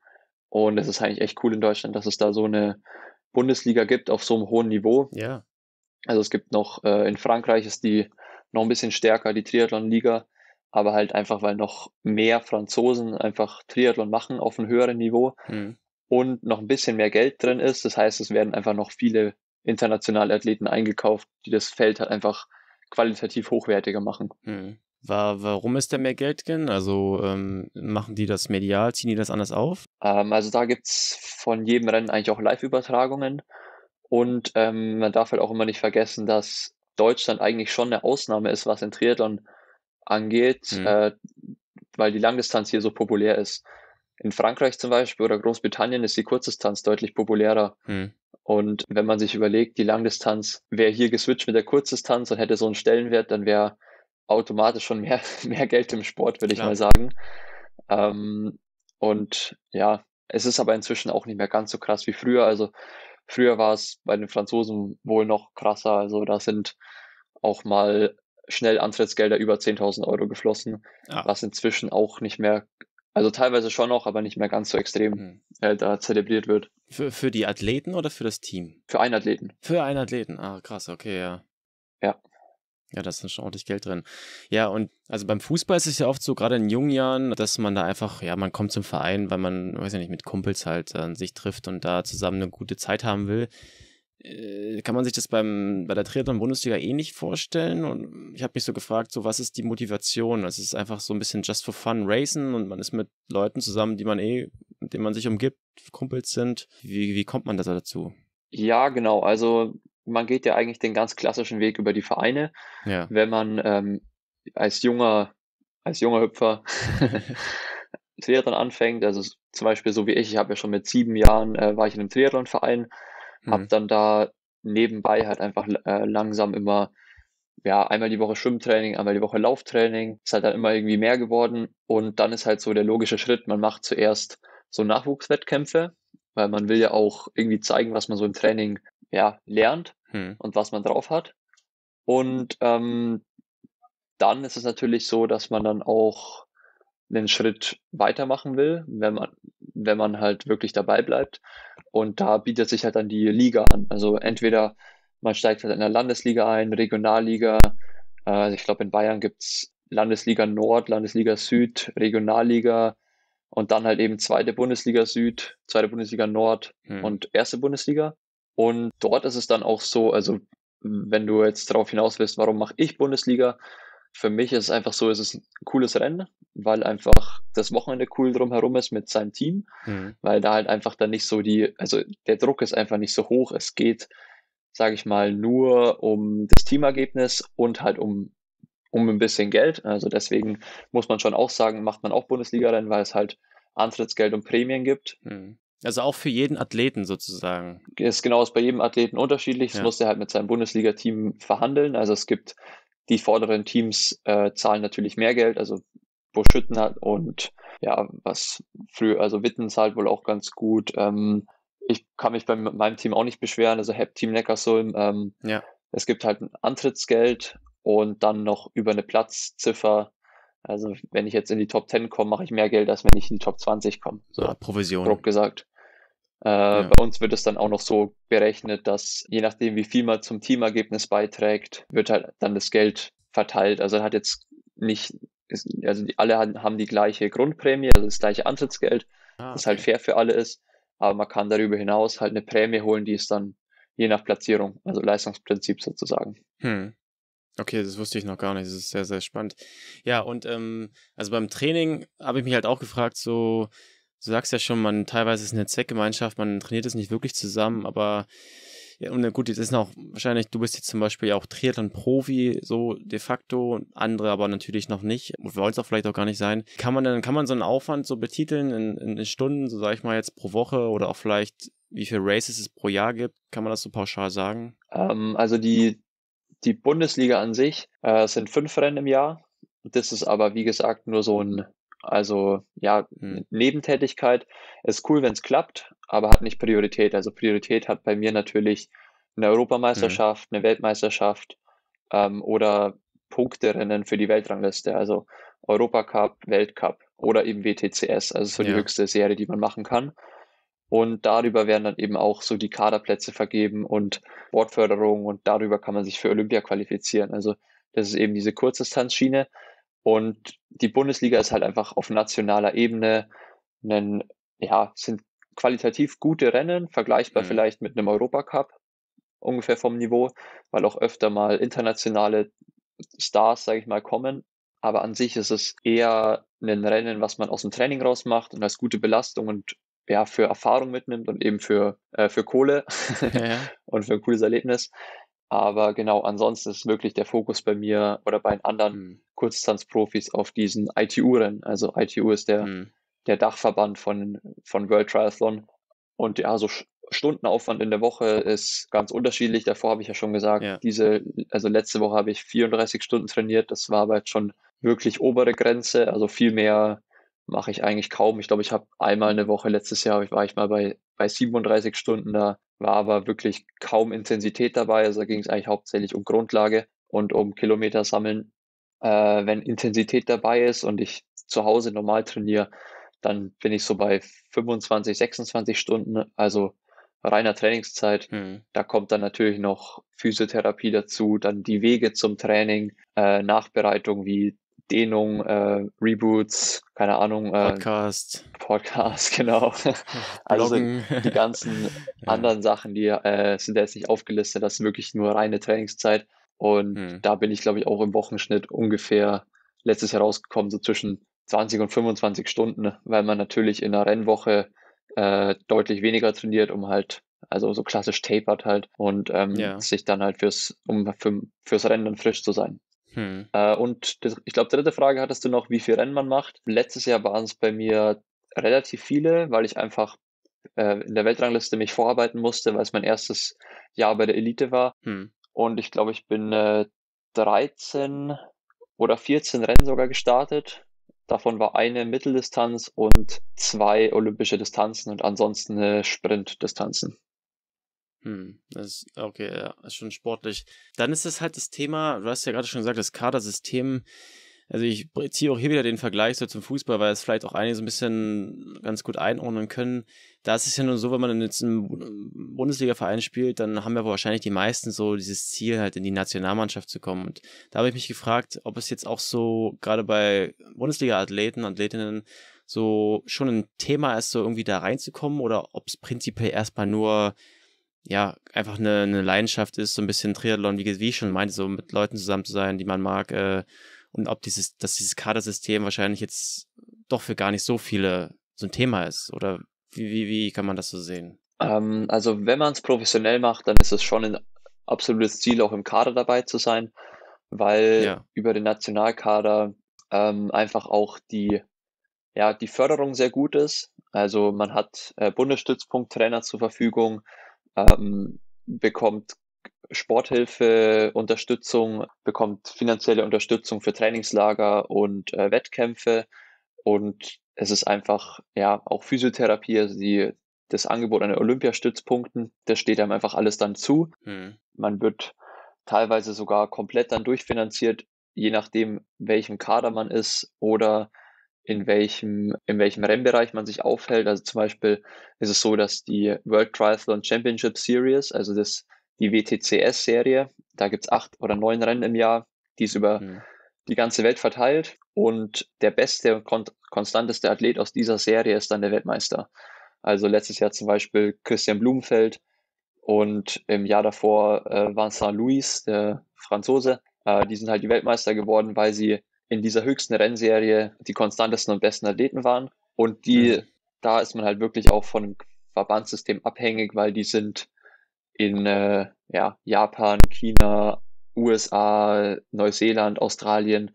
Und es ist eigentlich echt cool in Deutschland, dass es da so eine Bundesliga gibt auf so einem hohen Niveau. Ja. Also es gibt noch, äh, in Frankreich ist die noch ein bisschen stärker, die Triathlon-Liga aber halt einfach, weil noch mehr Franzosen einfach Triathlon machen auf einem höheren Niveau mhm. und noch ein bisschen mehr Geld drin ist. Das heißt, es werden einfach noch viele internationale Athleten eingekauft, die das Feld halt einfach qualitativ hochwertiger machen. Mhm. War, warum ist da mehr Geld drin? Also ähm, machen die das medial, ziehen die das anders auf? Ähm, also da gibt es von jedem Rennen eigentlich auch Live-Übertragungen. Und ähm, man darf halt auch immer nicht vergessen, dass Deutschland eigentlich schon eine Ausnahme ist, was in Triathlon angeht, mhm. äh, weil die Langdistanz hier so populär ist. In Frankreich zum Beispiel oder Großbritannien ist die Kurzdistanz deutlich populärer. Mhm. Und wenn man sich überlegt, die Langdistanz wäre hier geswitcht mit der Kurzdistanz und hätte so einen Stellenwert, dann wäre automatisch schon mehr, <laughs> mehr Geld im Sport, würde ich mal sagen. Ähm, und ja, es ist aber inzwischen auch nicht mehr ganz so krass wie früher. Also früher war es bei den Franzosen wohl noch krasser. Also da sind auch mal schnell Antrittsgelder über 10.000 Euro geflossen, ah. was inzwischen auch nicht mehr, also teilweise schon noch, aber nicht mehr ganz so extrem mhm. äh, da zelebriert wird. Für, für die Athleten oder für das Team? Für einen Athleten. Für einen Athleten, ah krass, okay, ja. Ja. Ja, da ist schon ordentlich Geld drin. Ja, und also beim Fußball ist es ja oft so, gerade in jungen Jahren, dass man da einfach, ja, man kommt zum Verein, weil man, weiß ja nicht, mit Kumpels halt äh, sich trifft und da zusammen eine gute Zeit haben will. Äh, kann man sich das beim, bei der Triathlon-Bundesliga ähnlich eh vorstellen? Und ich habe mich so gefragt, so was ist die Motivation? Es ist einfach so ein bisschen just for fun racen und man ist mit Leuten zusammen, die man eh, mit denen man sich umgibt, Kumpels sind. Wie, wie kommt man da dazu? Ja, genau. Also man geht ja eigentlich den ganz klassischen Weg über die Vereine. Ja. Wenn man ähm, als junger, als junger Hüpfer <laughs> Triathlon anfängt, also zum Beispiel so wie ich, ich habe ja schon mit sieben Jahren äh, war ich in einem Triathlonverein, mhm. habe dann da nebenbei halt einfach äh, langsam immer ja, einmal die Woche Schwimmtraining, einmal die Woche Lauftraining. Ist halt dann immer irgendwie mehr geworden. Und dann ist halt so der logische Schritt, man macht zuerst so Nachwuchswettkämpfe, weil man will ja auch irgendwie zeigen, was man so im Training ja, lernt hm. und was man drauf hat. Und ähm, dann ist es natürlich so, dass man dann auch einen Schritt weitermachen will, wenn man, wenn man halt wirklich dabei bleibt. Und da bietet sich halt dann die Liga an. Also entweder man steigt halt in der Landesliga ein, Regionalliga. Äh, ich glaube, in Bayern gibt's Landesliga Nord, Landesliga Süd, Regionalliga und dann halt eben zweite Bundesliga Süd, zweite Bundesliga Nord hm. und erste Bundesliga. Und dort ist es dann auch so, also wenn du jetzt darauf hinaus willst, warum mache ich Bundesliga? Für mich ist es einfach so, es ist ein cooles Rennen, weil einfach das Wochenende cool drumherum ist mit seinem Team, mhm. weil da halt einfach dann nicht so die, also der Druck ist einfach nicht so hoch. Es geht sage ich mal, nur um das Teamergebnis und halt um, um ein bisschen Geld. Also deswegen muss man schon auch sagen, macht man auch Bundesliga-Rennen, weil es halt Antrittsgeld und Prämien gibt. Hm. Also auch für jeden Athleten sozusagen. Ist genau ist bei jedem Athleten unterschiedlich. Das ja. muss er halt mit seinem Bundesliga-Team verhandeln. Also es gibt die vorderen Teams äh, zahlen natürlich mehr Geld, also wo Schütten hat und ja, was früher, also Witten zahlt wohl auch ganz gut. Ähm, ich kann mich bei meinem Team auch nicht beschweren, also HEP Team Neckarsulm. Ähm, ja. Es gibt halt ein Antrittsgeld und dann noch über eine Platzziffer. Also wenn ich jetzt in die Top 10 komme, mache ich mehr Geld, als wenn ich in die Top 20 komme. So, Provision. Grob gesagt. Äh, ja. Bei uns wird es dann auch noch so berechnet, dass je nachdem, wie viel man zum Teamergebnis beiträgt, wird halt dann das Geld verteilt. Also hat jetzt nicht, also die, alle haben die gleiche Grundprämie, also das gleiche Antrittsgeld, ah, okay. das halt fair für alle ist. Aber man kann darüber hinaus halt eine Prämie holen, die ist dann je nach Platzierung, also Leistungsprinzip sozusagen. Hm. Okay, das wusste ich noch gar nicht. Das ist sehr, sehr spannend. Ja, und ähm, also beim Training habe ich mich halt auch gefragt, so, du sagst ja schon, man teilweise ist eine Zweckgemeinschaft, man trainiert es nicht wirklich zusammen, aber ja, und gut, das ist noch wahrscheinlich, du bist jetzt zum Beispiel auch Triathlon-Profi, so de facto, andere aber natürlich noch nicht, wollte es auch vielleicht auch gar nicht sein. Kann man dann, kann man so einen Aufwand so betiteln in, in Stunden, so sage ich mal jetzt pro Woche oder auch vielleicht, wie viele Races es pro Jahr gibt? Kann man das so pauschal sagen? Ähm, also die, die Bundesliga an sich äh, sind fünf Rennen im Jahr. Das ist aber, wie gesagt, nur so ein also ja, hm. Nebentätigkeit ist cool, wenn es klappt, aber hat nicht Priorität. Also Priorität hat bei mir natürlich eine Europameisterschaft, hm. eine Weltmeisterschaft ähm, oder Punkterennen für die Weltrangliste, also Europacup, Weltcup oder eben WTCS, also so die ja. höchste Serie, die man machen kann. Und darüber werden dann eben auch so die Kaderplätze vergeben und Sportförderung und darüber kann man sich für Olympia qualifizieren. Also das ist eben diese Kurzdistanzschiene. Und die Bundesliga ist halt einfach auf nationaler Ebene ein, ja, sind qualitativ gute Rennen, vergleichbar mhm. vielleicht mit einem Europacup, ungefähr vom Niveau, weil auch öfter mal internationale Stars, sage ich mal, kommen. Aber an sich ist es eher ein Rennen, was man aus dem Training rausmacht und als gute Belastung und ja, für Erfahrung mitnimmt und eben für, äh, für Kohle <laughs> ja. <laughs> und für ein cooles Erlebnis. Aber genau, ansonsten ist wirklich der Fokus bei mir oder bei den anderen mhm. Kurzdistanzprofis auf diesen ITU-Rennen. Also ITU ist der, mhm. der Dachverband von, von World Triathlon. Und ja, so Stundenaufwand in der Woche ist ganz unterschiedlich. Davor habe ich ja schon gesagt, ja. diese, also letzte Woche habe ich 34 Stunden trainiert. Das war aber jetzt schon wirklich obere Grenze. Also viel mehr mache ich eigentlich kaum. Ich glaube, ich habe einmal eine Woche letztes Jahr, war ich mal bei, bei 37 Stunden, da war aber wirklich kaum Intensität dabei. Also da ging es eigentlich hauptsächlich um Grundlage und um Kilometer sammeln. Äh, wenn Intensität dabei ist und ich zu Hause normal trainiere, dann bin ich so bei 25, 26 Stunden, also reiner Trainingszeit. Hm. Da kommt dann natürlich noch Physiotherapie dazu, dann die Wege zum Training, äh, Nachbereitung wie Dehnung, äh, Reboots, keine Ahnung. Äh, Podcast. Podcast, <laughs> genau. also die ganzen <laughs> ja. anderen Sachen, die äh, sind jetzt nicht aufgelistet, das ist wirklich nur reine Trainingszeit. Und hm. da bin ich, glaube ich, auch im Wochenschnitt ungefähr letztes Jahr rausgekommen, so zwischen 20 und 25 Stunden, weil man natürlich in einer Rennwoche äh, deutlich weniger trainiert, um halt also so klassisch tapert halt und ähm, ja. sich dann halt fürs, um für, fürs Rennen dann frisch zu sein. Hm. Äh, und das, ich glaube, dritte Frage hattest du noch, wie viel Rennen man macht. Letztes Jahr waren es bei mir relativ viele, weil ich einfach äh, in der Weltrangliste mich vorarbeiten musste, weil es mein erstes Jahr bei der Elite war. Hm. Und ich glaube, ich bin äh, 13 oder 14 Rennen sogar gestartet. Davon war eine Mitteldistanz und zwei olympische Distanzen und ansonsten eine Sprintdistanzen. Hm, das ist, okay, ja, ist schon sportlich. Dann ist es halt das Thema, du hast ja gerade schon gesagt, das Kadersystem also ich ziehe auch hier wieder den Vergleich so zum Fußball, weil es vielleicht auch einige so ein bisschen ganz gut einordnen können. Da ist es ja nur so, wenn man jetzt im Bundesliga-Verein spielt, dann haben ja wahrscheinlich die meisten so dieses Ziel, halt in die Nationalmannschaft zu kommen. Und da habe ich mich gefragt, ob es jetzt auch so, gerade bei Bundesliga-Athleten, Athletinnen, so schon ein Thema ist, so irgendwie da reinzukommen oder ob es prinzipiell erstmal nur ja, einfach eine, eine Leidenschaft ist, so ein bisschen Triathlon, wie, wie ich schon meinte, so mit Leuten zusammen zu sein, die man mag, äh, und ob dieses, dass dieses Kadersystem wahrscheinlich jetzt doch für gar nicht so viele so ein Thema ist. Oder wie, wie, wie kann man das so sehen? Ähm, also wenn man es professionell macht, dann ist es schon ein absolutes Ziel, auch im Kader dabei zu sein, weil ja. über den Nationalkader ähm, einfach auch die, ja, die Förderung sehr gut ist. Also man hat äh, Bundesstützpunkttrainer zur Verfügung, ähm, bekommt Sporthilfe, Unterstützung, bekommt finanzielle Unterstützung für Trainingslager und äh, Wettkämpfe. Und es ist einfach, ja, auch Physiotherapie, also die, das Angebot an Olympiastützpunkten, das steht einem einfach alles dann zu. Mhm. Man wird teilweise sogar komplett dann durchfinanziert, je nachdem, welchem Kader man ist oder in welchem, in welchem Rennbereich man sich aufhält. Also zum Beispiel ist es so, dass die World Triathlon Championship Series, also das die WTCS-Serie. Da gibt es acht oder neun Rennen im Jahr, die es über mhm. die ganze Welt verteilt. Und der beste und kon konstanteste Athlet aus dieser Serie ist dann der Weltmeister. Also letztes Jahr zum Beispiel Christian Blumenfeld und im Jahr davor äh, Vincent Louis, der Franzose. Äh, die sind halt die Weltmeister geworden, weil sie in dieser höchsten Rennserie die konstantesten und besten Athleten waren. Und die, mhm. da ist man halt wirklich auch von dem Verbandssystem abhängig, weil die sind in äh, ja, Japan, China, USA, Neuseeland, Australien,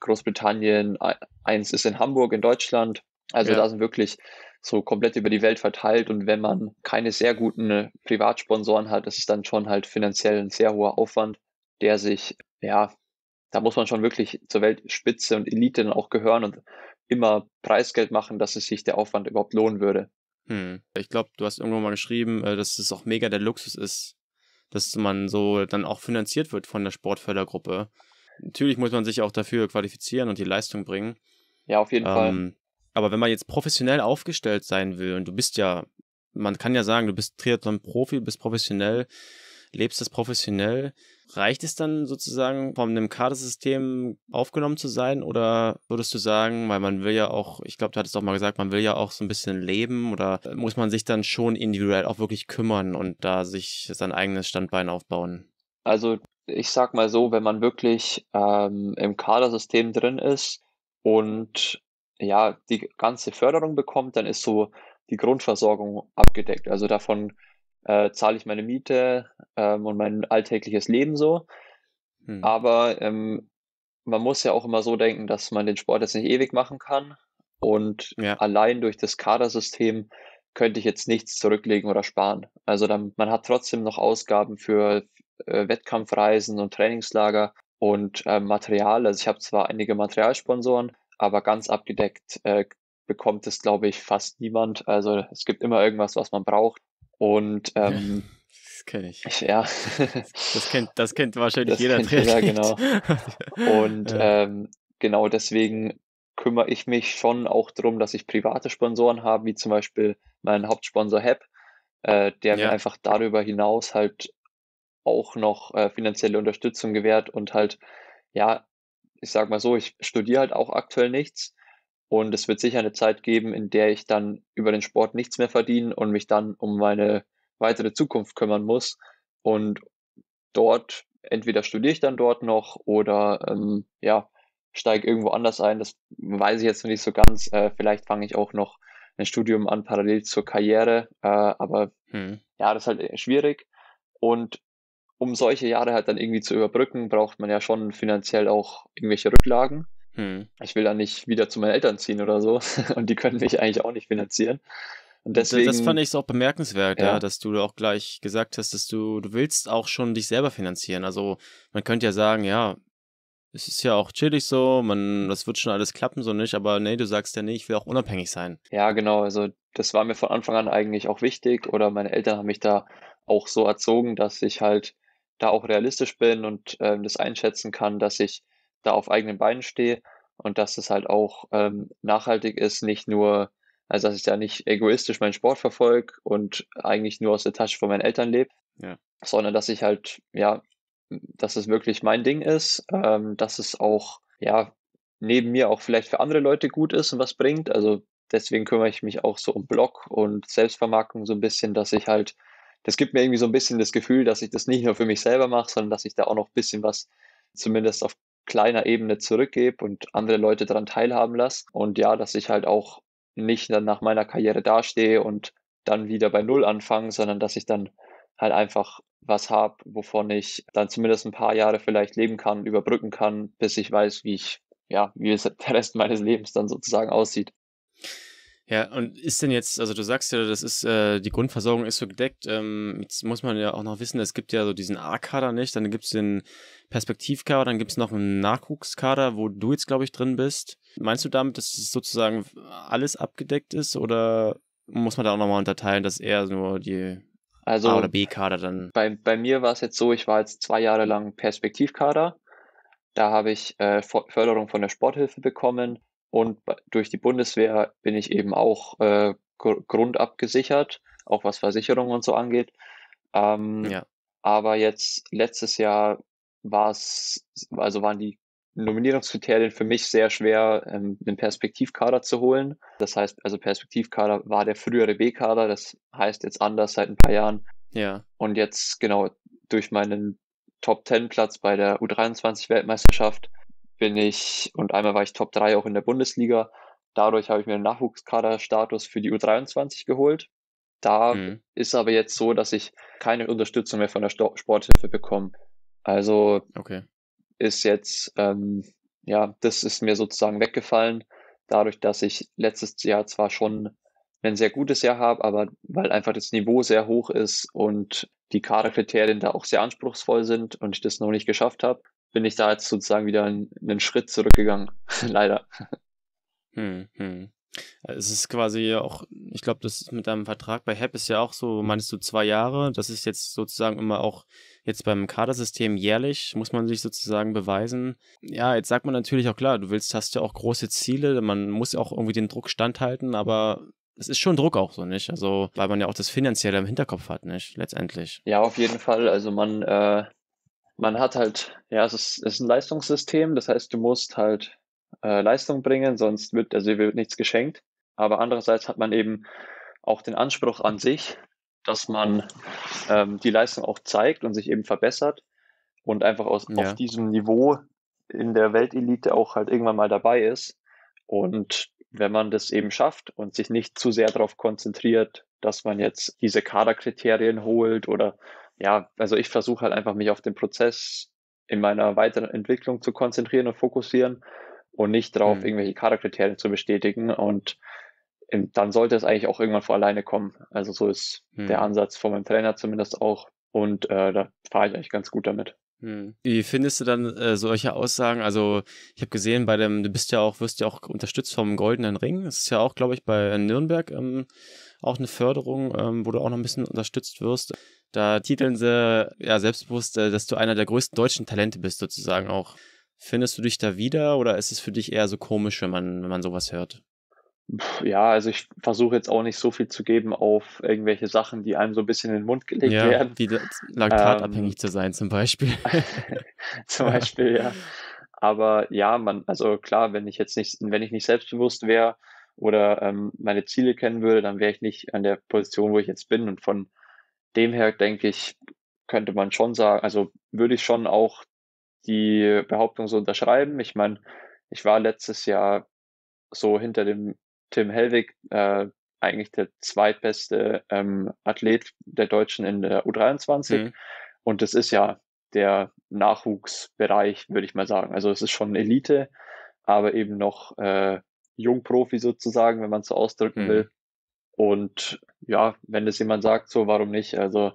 Großbritannien, eins ist in Hamburg in Deutschland. Also ja. da sind wirklich so komplett über die Welt verteilt und wenn man keine sehr guten äh, Privatsponsoren hat, das ist dann schon halt finanziell ein sehr hoher Aufwand, der sich, ja, da muss man schon wirklich zur Weltspitze und Elite dann auch gehören und immer Preisgeld machen, dass es sich der Aufwand überhaupt lohnen würde. Hm. Ich glaube, du hast irgendwo mal geschrieben, äh, dass es auch mega der Luxus ist, dass man so dann auch finanziert wird von der Sportfördergruppe. Natürlich muss man sich auch dafür qualifizieren und die Leistung bringen. Ja, auf jeden ähm, Fall. Aber wenn man jetzt professionell aufgestellt sein will und du bist ja, man kann ja sagen, du bist Triathlon-Profi, bist professionell, lebst das professionell, Reicht es dann sozusagen, von einem Kadersystem aufgenommen zu sein? Oder würdest du sagen, weil man will ja auch, ich glaube, du hattest auch mal gesagt, man will ja auch so ein bisschen leben oder muss man sich dann schon individuell auch wirklich kümmern und da sich sein eigenes Standbein aufbauen? Also ich sag mal so, wenn man wirklich ähm, im Kadersystem drin ist und ja, die ganze Förderung bekommt, dann ist so die Grundversorgung abgedeckt. Also davon äh, zahle ich meine Miete ähm, und mein alltägliches Leben so. Hm. Aber ähm, man muss ja auch immer so denken, dass man den Sport jetzt nicht ewig machen kann. Und ja. allein durch das Kadersystem könnte ich jetzt nichts zurücklegen oder sparen. Also dann, man hat trotzdem noch Ausgaben für äh, Wettkampfreisen und Trainingslager und äh, Material. Also ich habe zwar einige Materialsponsoren, aber ganz abgedeckt äh, bekommt es, glaube ich, fast niemand. Also es gibt immer irgendwas, was man braucht. Und ähm, das kenne ich. Ja. das kennt, das kennt <laughs> wahrscheinlich das jeder kennt jeder, genau. <laughs> Und ja. ähm, genau deswegen kümmere ich mich schon auch darum, dass ich private Sponsoren habe, wie zum Beispiel meinen Hauptsponsor HEP, äh, der ja. mir einfach darüber hinaus halt auch noch äh, finanzielle Unterstützung gewährt und halt, ja, ich sag mal so, ich studiere halt auch aktuell nichts, und es wird sicher eine Zeit geben, in der ich dann über den Sport nichts mehr verdiene und mich dann um meine weitere Zukunft kümmern muss. Und dort, entweder studiere ich dann dort noch oder ähm, ja, steige irgendwo anders ein. Das weiß ich jetzt noch nicht so ganz. Äh, vielleicht fange ich auch noch ein Studium an parallel zur Karriere. Äh, aber hm. ja, ja, das ist halt schwierig. Und um solche Jahre halt dann irgendwie zu überbrücken, braucht man ja schon finanziell auch irgendwelche Rücklagen. Hm. Ich will dann nicht wieder zu meinen Eltern ziehen oder so <laughs> und die können mich eigentlich auch nicht finanzieren. Und deswegen, das fand ich auch bemerkenswert, ja. ja. dass du auch gleich gesagt hast, dass du, du willst auch schon dich selber finanzieren. Also man könnte ja sagen, ja, es ist ja auch chillig so, man, das wird schon alles klappen, so nicht, aber nee, du sagst ja nee, ich will auch unabhängig sein. Ja, genau, also das war mir von Anfang an eigentlich auch wichtig oder meine Eltern haben mich da auch so erzogen, dass ich halt da auch realistisch bin und ähm, das einschätzen kann, dass ich da auf eigenen Beinen stehe und dass es halt auch ähm, nachhaltig ist, nicht nur, also dass ich da nicht egoistisch meinen Sport verfolge und eigentlich nur aus der Tasche von meinen Eltern lebe, ja. sondern dass ich halt, ja, dass es wirklich mein Ding ist, ähm, dass es auch, ja, neben mir auch vielleicht für andere Leute gut ist und was bringt. Also deswegen kümmere ich mich auch so um Blog und Selbstvermarktung so ein bisschen, dass ich halt das gibt mir irgendwie so ein bisschen das Gefühl, dass ich das nicht nur für mich selber mache, sondern dass ich da auch noch ein bisschen was zumindest auf kleiner Ebene zurückgebe und andere Leute daran teilhaben lasse. Und ja, dass ich halt auch nicht dann nach meiner Karriere dastehe und dann wieder bei Null anfange, sondern dass ich dann halt einfach was habe, wovon ich dann zumindest ein paar Jahre vielleicht leben kann, überbrücken kann, bis ich weiß, wie ich, ja, wie es <laughs> der Rest meines Lebens dann sozusagen aussieht. Ja, und ist denn jetzt, also du sagst ja, das ist, äh, die Grundversorgung ist so gedeckt. Ähm, jetzt muss man ja auch noch wissen, es gibt ja so diesen A-Kader nicht, dann gibt es den Perspektivkader, dann gibt es noch einen Nachwuchskader, wo du jetzt, glaube ich, drin bist. Meinst du damit, dass es sozusagen alles abgedeckt ist oder muss man da auch nochmal unterteilen, dass eher nur die also, A- oder B-Kader dann? Bei, bei mir war es jetzt so, ich war jetzt zwei Jahre lang Perspektivkader. Da habe ich äh, Förderung von der Sporthilfe bekommen und durch die Bundeswehr bin ich eben auch äh, grundabgesichert, auch was Versicherungen und so angeht. Ähm, ja. Aber jetzt letztes Jahr war es, also waren die Nominierungskriterien für mich sehr schwer, ähm, einen Perspektivkader zu holen. Das heißt, also Perspektivkader war der frühere B-Kader, das heißt jetzt anders seit ein paar Jahren. Ja. Und jetzt genau durch meinen Top 10 Platz bei der U23 Weltmeisterschaft bin ich und einmal war ich Top 3 auch in der Bundesliga. Dadurch habe ich mir einen Nachwuchskaderstatus für die U23 geholt. Da mhm. ist aber jetzt so, dass ich keine Unterstützung mehr von der Sporthilfe bekomme. Also okay. ist jetzt, ähm, ja, das ist mir sozusagen weggefallen, dadurch, dass ich letztes Jahr zwar schon ein sehr gutes Jahr habe, aber weil einfach das Niveau sehr hoch ist und die Kaderkriterien da auch sehr anspruchsvoll sind und ich das noch nicht geschafft habe, bin ich da jetzt sozusagen wieder einen, Schritt zurückgegangen, <laughs> leider. Hm, hm. Es ist quasi auch, ich glaube, das ist mit deinem Vertrag bei HEP ist ja auch so, meinst du zwei Jahre? Das ist jetzt sozusagen immer auch jetzt beim Kadersystem jährlich, muss man sich sozusagen beweisen. Ja, jetzt sagt man natürlich auch klar, du willst, hast ja auch große Ziele, man muss ja auch irgendwie den Druck standhalten, aber es ist schon Druck auch so, nicht? Also, weil man ja auch das Finanzielle im Hinterkopf hat, nicht? Letztendlich. Ja, auf jeden Fall. Also man, äh, man hat halt, ja, es ist, es ist ein Leistungssystem, das heißt, du musst halt äh, Leistung bringen, sonst wird, also wird nichts geschenkt. Aber andererseits hat man eben auch den Anspruch an sich, dass man ähm, die Leistung auch zeigt und sich eben verbessert und einfach aus, ja. auf diesem Niveau in der Weltelite auch halt irgendwann mal dabei ist. Und wenn man das eben schafft und sich nicht zu sehr darauf konzentriert, dass man jetzt diese Kaderkriterien holt oder ja, also ich versuche halt einfach mich auf den Prozess in meiner weiteren Entwicklung zu konzentrieren und fokussieren und nicht darauf, mhm. irgendwelche Kaderkriterien zu bestätigen. Und dann sollte es eigentlich auch irgendwann vor alleine kommen. Also so ist mhm. der Ansatz von meinem Trainer zumindest auch. Und äh, da fahre ich eigentlich ganz gut damit. Mhm. Wie findest du dann äh, solche Aussagen? Also, ich habe gesehen, bei dem, du bist ja auch, wirst ja auch unterstützt vom Goldenen Ring. Das ist ja auch, glaube ich, bei Nürnberg ähm, auch eine Förderung, ähm, wo du auch noch ein bisschen unterstützt wirst. Da titeln sie ja selbstbewusst, äh, dass du einer der größten deutschen Talente bist, sozusagen auch. Findest du dich da wieder oder ist es für dich eher so komisch, wenn man, wenn man sowas hört? Ja, also ich versuche jetzt auch nicht so viel zu geben auf irgendwelche Sachen, die einem so ein bisschen in den Mund gelegt ja, werden. Wie laktatabhängig ähm, zu sein zum Beispiel. <laughs> zum Beispiel, ja. Aber ja, man, also klar, wenn ich jetzt nicht, wenn ich nicht selbstbewusst wäre oder ähm, meine Ziele kennen würde, dann wäre ich nicht an der Position, wo ich jetzt bin. Und von dem her denke ich, könnte man schon sagen, also würde ich schon auch die Behauptung so unterschreiben. Ich meine, ich war letztes Jahr so hinter dem Tim Hellwig äh, eigentlich der zweitbeste ähm, Athlet der Deutschen in der U23. Mhm. Und das ist ja der Nachwuchsbereich, würde ich mal sagen. Also es ist schon Elite, aber eben noch äh, Jungprofi sozusagen, wenn man es so ausdrücken mhm. will. Und ja, wenn das jemand sagt, so warum nicht? Also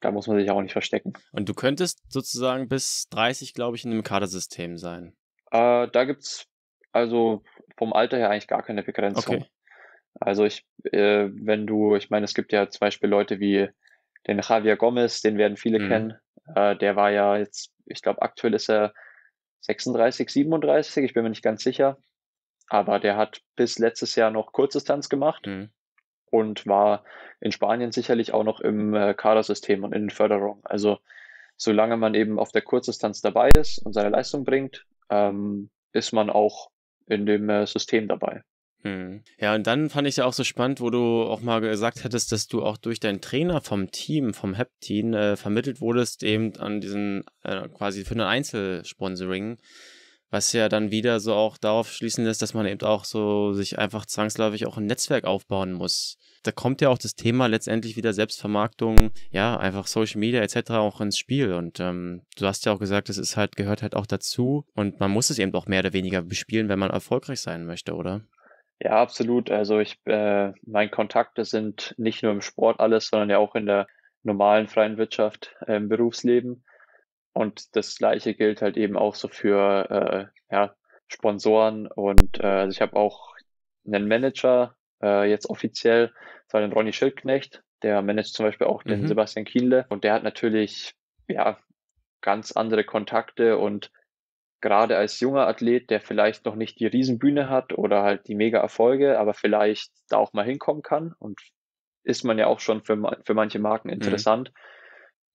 da muss man sich auch nicht verstecken. Und du könntest sozusagen bis 30, glaube ich, in einem Kadersystem sein. Äh, da gibt's also vom Alter her eigentlich gar keine Begrenzung. Okay. Also ich, äh, wenn du, ich meine, es gibt ja zum Beispiel Leute wie den Javier Gomez, den werden viele mhm. kennen. Äh, der war ja jetzt, ich glaube, aktuell ist er 36, 37, ich bin mir nicht ganz sicher. Aber der hat bis letztes Jahr noch Kurzdistanz gemacht mhm. Und war in Spanien sicherlich auch noch im äh, Kadersystem und in den Förderungen. Also solange man eben auf der Kurzdistanz dabei ist und seine Leistung bringt, ähm, ist man auch in dem äh, System dabei. Hm. Ja, und dann fand ich es ja auch so spannend, wo du auch mal gesagt hättest, dass du auch durch deinen Trainer vom Team, vom Hep-Team, äh, vermittelt wurdest, eben an diesen äh, quasi für ein Einzelsponsoring, was ja dann wieder so auch darauf schließen lässt, dass man eben auch so sich einfach zwangsläufig auch ein Netzwerk aufbauen muss. Da kommt ja auch das Thema letztendlich wieder Selbstvermarktung, ja, einfach Social Media etc. auch ins Spiel. Und ähm, du hast ja auch gesagt, es ist halt, gehört halt auch dazu und man muss es eben auch mehr oder weniger bespielen, wenn man erfolgreich sein möchte, oder? Ja, absolut. Also ich, äh, meine Kontakte sind nicht nur im Sport alles, sondern ja auch in der normalen freien Wirtschaft, äh, im Berufsleben. Und das Gleiche gilt halt eben auch so für äh, ja, Sponsoren. Und äh, also ich habe auch einen Manager, äh, jetzt offiziell, zwar den Ronny Schildknecht, der managt zum Beispiel auch den mhm. Sebastian Kienle. Und der hat natürlich ja ganz andere Kontakte und gerade als junger Athlet, der vielleicht noch nicht die Riesenbühne hat oder halt die mega Erfolge, aber vielleicht da auch mal hinkommen kann und ist man ja auch schon für, für manche Marken mhm. interessant. Mhm.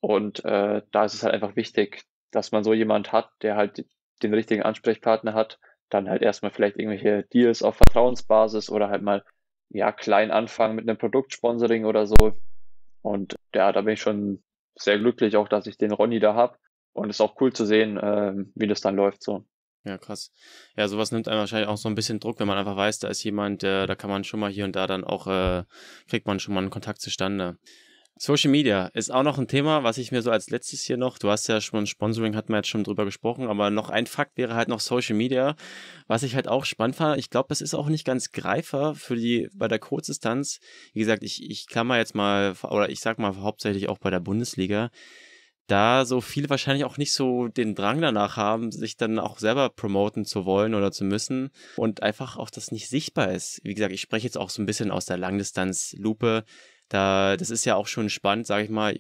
Und äh, da ist es halt einfach wichtig, dass man so jemand hat, der halt den richtigen Ansprechpartner hat, dann halt erstmal vielleicht irgendwelche Deals auf Vertrauensbasis oder halt mal ja klein anfangen mit einem Produktsponsoring oder so. Und ja, da bin ich schon sehr glücklich auch, dass ich den Ronny da hab und es ist auch cool zu sehen, äh, wie das dann läuft so. Ja, krass. Ja, sowas nimmt einem wahrscheinlich auch so ein bisschen Druck, wenn man einfach weiß, da ist jemand, der, da kann man schon mal hier und da dann auch, äh, kriegt man schon mal einen Kontakt zustande. Social Media ist auch noch ein Thema, was ich mir so als letztes hier noch, du hast ja schon Sponsoring, hatten wir jetzt schon drüber gesprochen, aber noch ein Fakt wäre halt noch Social Media, was ich halt auch spannend fand. Ich glaube, das ist auch nicht ganz greifer für die, bei der Kurzdistanz. Wie gesagt, ich, ich klammer jetzt mal, oder ich sag mal hauptsächlich auch bei der Bundesliga da so viele wahrscheinlich auch nicht so den Drang danach haben, sich dann auch selber promoten zu wollen oder zu müssen und einfach auch das nicht sichtbar ist. Wie gesagt, ich spreche jetzt auch so ein bisschen aus der Langdistanz-Lupe. Da, das ist ja auch schon spannend, sage ich mal.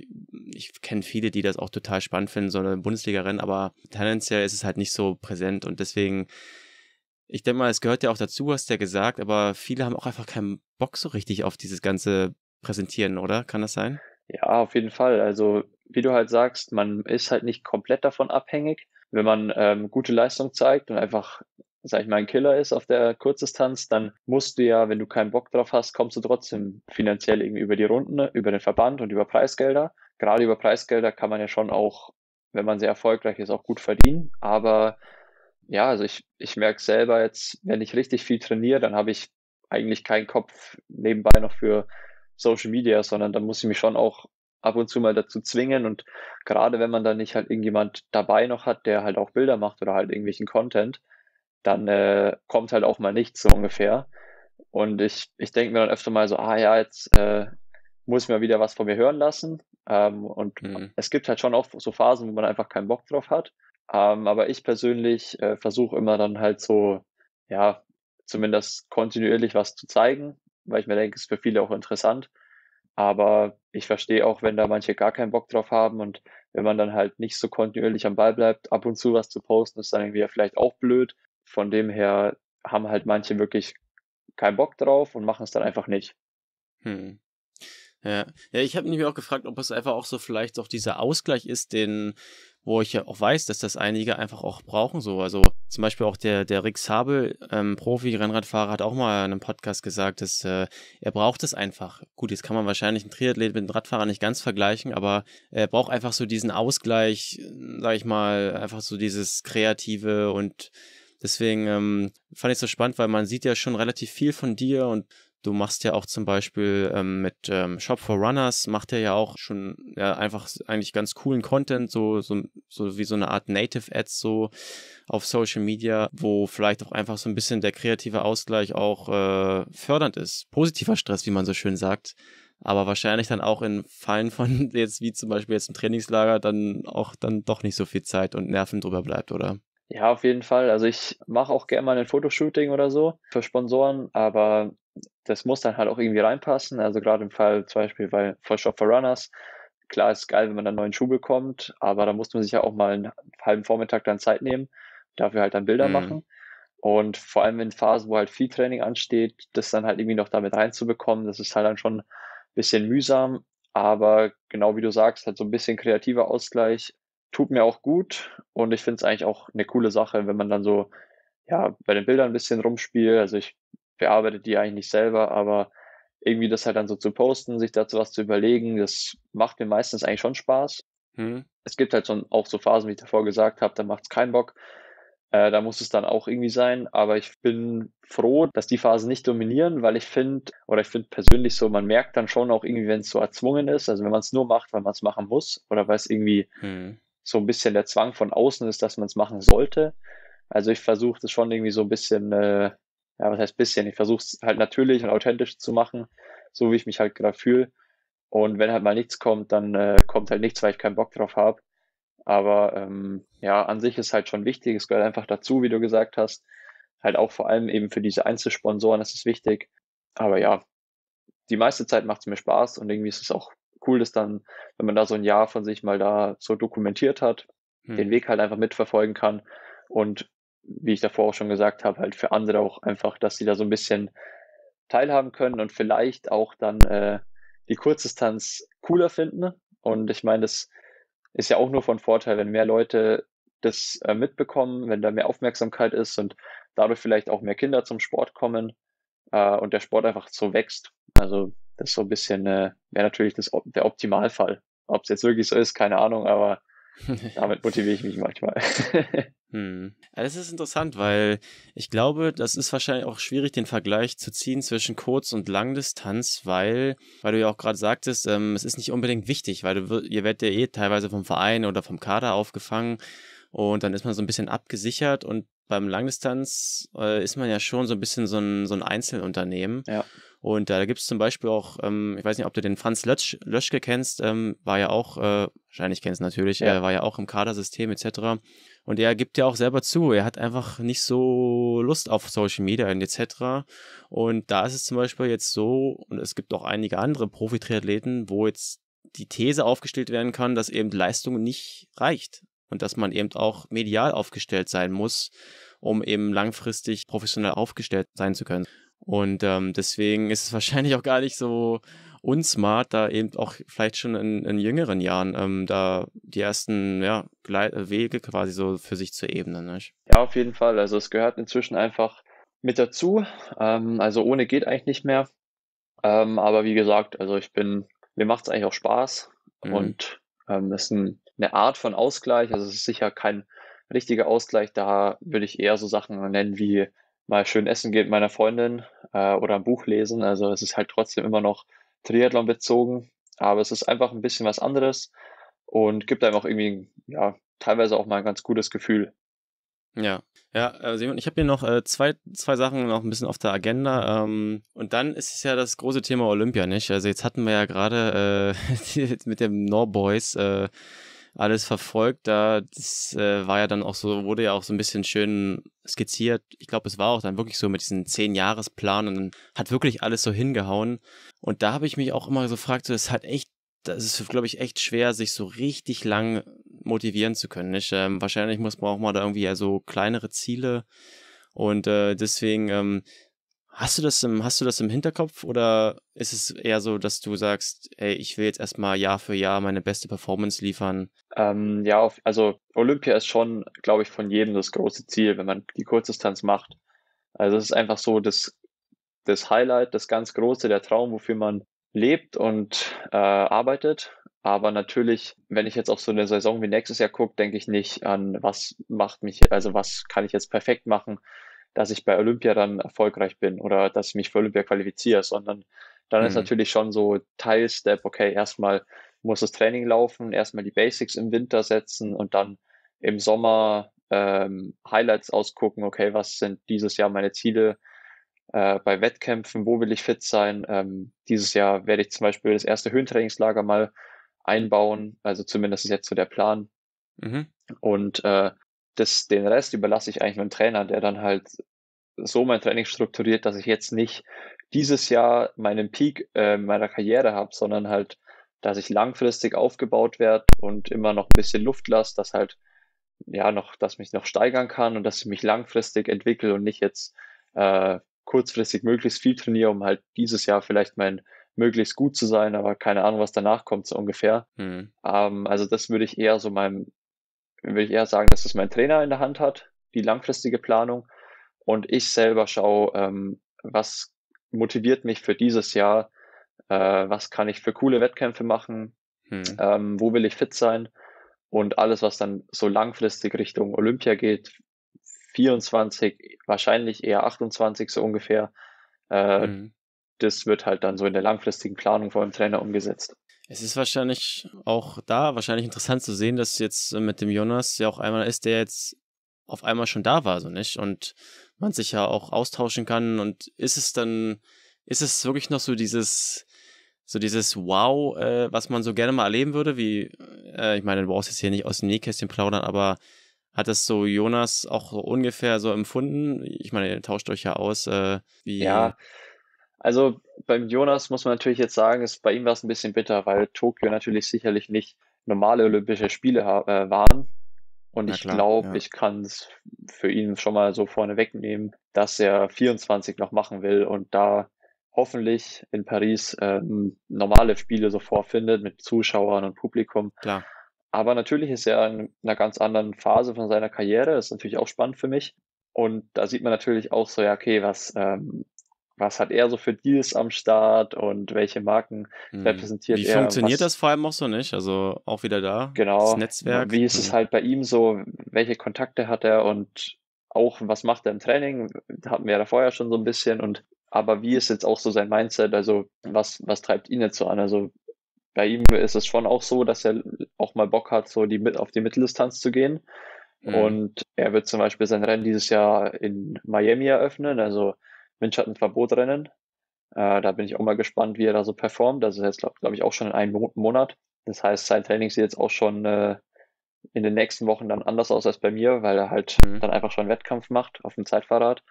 Ich kenne viele, die das auch total spannend finden, so eine Bundesliga-Rennen, aber tendenziell ist es halt nicht so präsent und deswegen, ich denke mal, es gehört ja auch dazu, hast du ja gesagt, aber viele haben auch einfach keinen Bock so richtig auf dieses ganze Präsentieren, oder? Kann das sein? Ja, auf jeden Fall. Also wie du halt sagst, man ist halt nicht komplett davon abhängig. Wenn man ähm, gute Leistung zeigt und einfach, sag ich mal, ein Killer ist auf der Kurzdistanz, dann musst du ja, wenn du keinen Bock drauf hast, kommst du trotzdem finanziell irgendwie über die Runden, über den Verband und über Preisgelder. Gerade über Preisgelder kann man ja schon auch, wenn man sehr erfolgreich ist, auch gut verdienen. Aber ja, also ich, ich merke selber jetzt, wenn ich richtig viel trainiere, dann habe ich eigentlich keinen Kopf nebenbei noch für Social Media, sondern dann muss ich mich schon auch ab und zu mal dazu zwingen. Und gerade wenn man dann nicht halt irgendjemand dabei noch hat, der halt auch Bilder macht oder halt irgendwelchen Content, dann äh, kommt halt auch mal nichts so ungefähr. Und ich, ich denke mir dann öfter mal so, ah ja, jetzt äh, muss ich mal wieder was von mir hören lassen. Ähm, und mhm. es gibt halt schon auch so Phasen, wo man einfach keinen Bock drauf hat. Ähm, aber ich persönlich äh, versuche immer dann halt so, ja, zumindest kontinuierlich was zu zeigen, weil ich mir denke, es ist für viele auch interessant. Aber ich verstehe auch, wenn da manche gar keinen Bock drauf haben und wenn man dann halt nicht so kontinuierlich am Ball bleibt, ab und zu was zu posten, ist dann irgendwie vielleicht auch blöd. Von dem her haben halt manche wirklich keinen Bock drauf und machen es dann einfach nicht. Hm. Ja, ja ich habe mich auch gefragt, ob es einfach auch so vielleicht auch dieser Ausgleich ist, den wo ich ja auch weiß, dass das einige einfach auch brauchen so. Also zum Beispiel auch der, der Rick Sabel, ähm, Profi-Rennradfahrer, hat auch mal in einem Podcast gesagt, dass äh, er braucht es einfach. Gut, jetzt kann man wahrscheinlich einen Triathlet mit einem Radfahrer nicht ganz vergleichen, aber er braucht einfach so diesen Ausgleich, sag ich mal, einfach so dieses Kreative und deswegen ähm, fand ich es so spannend, weil man sieht ja schon relativ viel von dir und Du machst ja auch zum Beispiel ähm, mit ähm, Shop for Runners, macht er ja auch schon ja, einfach eigentlich ganz coolen Content, so, so, so wie so eine Art Native Ads so auf Social Media, wo vielleicht auch einfach so ein bisschen der kreative Ausgleich auch äh, fördernd ist. Positiver Stress, wie man so schön sagt. Aber wahrscheinlich dann auch in Fallen von <laughs> jetzt, wie zum Beispiel jetzt im Trainingslager, dann auch dann doch nicht so viel Zeit und Nerven drüber bleibt, oder? Ja, auf jeden Fall. Also ich mache auch gerne mal ein Fotoshooting oder so für Sponsoren, aber das muss dann halt auch irgendwie reinpassen. Also gerade im Fall zum Beispiel bei for Shop for Runners, klar ist geil, wenn man einen neuen Schuh bekommt, aber da muss man sich ja auch mal einen halben Vormittag dann Zeit nehmen, dafür halt dann Bilder mhm. machen. Und vor allem in Phasen, wo halt viel Training ansteht, das dann halt irgendwie noch damit reinzubekommen, das ist halt dann schon ein bisschen mühsam. Aber genau wie du sagst, halt so ein bisschen kreativer Ausgleich tut mir auch gut und ich finde es eigentlich auch eine coole Sache, wenn man dann so ja bei den Bildern ein bisschen rumspielt. Also ich bearbeite die eigentlich nicht selber, aber irgendwie das halt dann so zu posten, sich dazu was zu überlegen, das macht mir meistens eigentlich schon Spaß. Hm. Es gibt halt so, auch so Phasen, wie ich davor gesagt habe, da macht es keinen Bock. Äh, da muss es dann auch irgendwie sein. Aber ich bin froh, dass die Phasen nicht dominieren, weil ich finde, oder ich finde persönlich so, man merkt dann schon auch irgendwie, wenn es so erzwungen ist, also wenn man es nur macht, weil man es machen muss oder weil es irgendwie hm so ein bisschen der Zwang von außen ist, dass man es machen sollte. Also ich versuche das schon irgendwie so ein bisschen, äh, ja, was heißt bisschen, ich versuche es halt natürlich und authentisch zu machen, so wie ich mich halt gerade fühle. Und wenn halt mal nichts kommt, dann äh, kommt halt nichts, weil ich keinen Bock drauf habe. Aber ähm, ja, an sich ist halt schon wichtig, es gehört einfach dazu, wie du gesagt hast. Halt auch vor allem eben für diese Einzelsponsoren ist es wichtig. Aber ja, die meiste Zeit macht es mir Spaß und irgendwie ist es auch cool ist dann, wenn man da so ein Jahr von sich mal da so dokumentiert hat, hm. den Weg halt einfach mitverfolgen kann und wie ich davor auch schon gesagt habe, halt für andere auch einfach, dass sie da so ein bisschen teilhaben können und vielleicht auch dann äh, die Kurzdistanz cooler finden. Und ich meine, das ist ja auch nur von Vorteil, wenn mehr Leute das äh, mitbekommen, wenn da mehr Aufmerksamkeit ist und dadurch vielleicht auch mehr Kinder zum Sport kommen äh, und der Sport einfach so wächst. Also das ist so ein bisschen, äh, wäre natürlich das, der Optimalfall. Ob es jetzt wirklich so ist, keine Ahnung, aber <laughs> damit motiviere ich mich manchmal. <laughs> hm. ja, das ist interessant, weil ich glaube, das ist wahrscheinlich auch schwierig, den Vergleich zu ziehen zwischen Kurz- und Langdistanz, weil, weil du ja auch gerade sagtest, ähm, es ist nicht unbedingt wichtig, weil du, ihr werdet ja eh teilweise vom Verein oder vom Kader aufgefangen und dann ist man so ein bisschen abgesichert und beim Langdistanz äh, ist man ja schon so ein bisschen so ein, so ein Einzelunternehmen. Ja. Und äh, da gibt es zum Beispiel auch, ähm, ich weiß nicht, ob du den Franz Lötsch, Löschke kennst, ähm, war ja auch, äh, wahrscheinlich kennst du natürlich, ja. er war ja auch im Kadersystem etc. Und er gibt ja auch selber zu, er hat einfach nicht so Lust auf Social Media und etc. Und da ist es zum Beispiel jetzt so, und es gibt auch einige andere Profi-Triathleten, wo jetzt die These aufgestellt werden kann, dass eben Leistung nicht reicht und dass man eben auch medial aufgestellt sein muss, um eben langfristig professionell aufgestellt sein zu können. Und ähm, deswegen ist es <laughs> wahrscheinlich auch gar nicht so unsmart, da eben auch vielleicht schon in, in jüngeren Jahren ähm, da die ersten ja, Wege quasi so für sich zu ebnen. Nicht? Ja, auf jeden Fall. Also es gehört inzwischen einfach mit dazu. Ähm, also ohne geht eigentlich nicht mehr. Ähm, aber wie gesagt, also ich bin, mir macht es eigentlich auch Spaß mhm. und ähm, es ist ein, eine Art von Ausgleich. Also es ist sicher kein richtiger Ausgleich. Da würde ich eher so Sachen nennen wie mal schön essen geht mit meiner Freundin äh, oder ein Buch lesen. Also es ist halt trotzdem immer noch Triathlon bezogen, aber es ist einfach ein bisschen was anderes und gibt einem auch irgendwie, ja, teilweise auch mal ein ganz gutes Gefühl. Ja, ja, äh, Simon, ich habe hier noch äh, zwei, zwei Sachen noch ein bisschen auf der Agenda. Ähm, und dann ist es ja das große Thema Olympia, nicht? Also jetzt hatten wir ja gerade äh, <laughs> mit dem Norboys äh, alles verfolgt. Da das äh, war ja dann auch so, wurde ja auch so ein bisschen schön skizziert. Ich glaube, es war auch dann wirklich so mit diesem Zehn-Jahres-Plan und hat wirklich alles so hingehauen. Und da habe ich mich auch immer so gefragt, so, es hat echt, das ist, glaube ich, echt schwer, sich so richtig lang motivieren zu können. Nicht? Ähm, wahrscheinlich muss man auch mal da irgendwie ja so kleinere Ziele. Und äh, deswegen ähm, Hast du das im, hast du das im Hinterkopf oder ist es eher so, dass du sagst, ey, ich will jetzt erstmal Jahr für Jahr meine beste Performance liefern? Ähm, ja, also Olympia ist schon, glaube ich, von jedem das große Ziel, wenn man die Kurzdistanz macht. Also es ist einfach so das, das Highlight, das ganz große, der Traum, wofür man lebt und äh, arbeitet. Aber natürlich, wenn ich jetzt auf so eine Saison wie nächstes Jahr gucke, denke ich nicht an, was macht mich, also was kann ich jetzt perfekt machen, dass ich bei Olympia dann erfolgreich bin oder dass ich mich für Olympia qualifiziere, sondern dann mhm. ist natürlich schon so Teilstep, okay, erstmal muss das Training laufen, erstmal die Basics im Winter setzen und dann im Sommer ähm, Highlights ausgucken, okay, was sind dieses Jahr meine Ziele äh, bei Wettkämpfen, wo will ich fit sein. Ähm, dieses Jahr werde ich zum Beispiel das erste Höhentrainingslager mal einbauen, also zumindest ist jetzt so der Plan. Mhm. Und äh, das, den Rest überlasse ich eigentlich meinem Trainer, der dann halt so mein Training strukturiert, dass ich jetzt nicht dieses Jahr meinen Peak äh, meiner Karriere habe, sondern halt, dass ich langfristig aufgebaut werde und immer noch ein bisschen Luft lasse, dass halt ja noch, dass mich noch steigern kann und dass ich mich langfristig entwickle und nicht jetzt äh, kurzfristig möglichst viel trainiere, um halt dieses Jahr vielleicht mein möglichst gut zu sein, aber keine Ahnung, was danach kommt, so ungefähr. Mhm. Ähm, also das würde ich eher so meinem, würde ich eher sagen, dass es mein Trainer in der Hand hat, die langfristige Planung. Und ich selber schaue, ähm, was motiviert mich für dieses Jahr, äh, was kann ich für coole Wettkämpfe machen, mhm. ähm, wo will ich fit sein und alles, was dann so langfristig Richtung Olympia geht, 24, wahrscheinlich eher 28 so ungefähr. Äh, mhm. Das wird halt dann so in der langfristigen Planung vor dem Trainer umgesetzt. Es ist wahrscheinlich auch da wahrscheinlich interessant zu sehen, dass jetzt mit dem Jonas ja auch einmal ist, der jetzt auf einmal schon da war, so nicht? Und man sich ja auch austauschen kann. Und ist es dann, ist es wirklich noch so dieses, so dieses Wow, äh, was man so gerne mal erleben würde, wie, äh, ich meine, du brauchst jetzt hier nicht aus dem Nähkästchen plaudern, aber hat das so Jonas auch so ungefähr so empfunden? Ich meine, ihr tauscht euch ja aus. Äh, wie ja, also beim Jonas muss man natürlich jetzt sagen, ist, bei ihm war es ein bisschen bitter, weil Tokio natürlich sicherlich nicht normale Olympische Spiele äh, waren. Und Na ich glaube, ja. ich kann es für ihn schon mal so vorne wegnehmen, dass er 24 noch machen will und da hoffentlich in Paris ähm, normale Spiele so vorfindet mit Zuschauern und Publikum. Klar. Aber natürlich ist er in einer ganz anderen Phase von seiner Karriere. Das ist natürlich auch spannend für mich. Und da sieht man natürlich auch so, ja, okay, was, ähm, was hat er so für Deals am Start und welche Marken hm. repräsentiert Wie er? Wie funktioniert das vor allem auch so nicht? Also auch wieder da? Genau. Das Netzwerk. Wie ist hm. es halt bei ihm so? Welche Kontakte hat er und auch was macht er im Training? Hatten wir ja vorher schon so ein bisschen und aber wie ist jetzt auch so sein Mindset? Also was, was treibt ihn jetzt so an? Also bei ihm ist es schon auch so, dass er auch mal Bock hat, so die auf die Mitteldistanz zu gehen. Mhm. Und er wird zum Beispiel sein Rennen dieses Jahr in Miami eröffnen, also Windschattenverbotrennen. Äh, da bin ich auch mal gespannt, wie er da so performt. Das ist jetzt, glaube glaub ich, auch schon in einem Monat. Das heißt, sein Training sieht jetzt auch schon äh, in den nächsten Wochen dann anders aus als bei mir, weil er halt mhm. dann einfach schon einen Wettkampf macht auf dem Zeitfahrrad.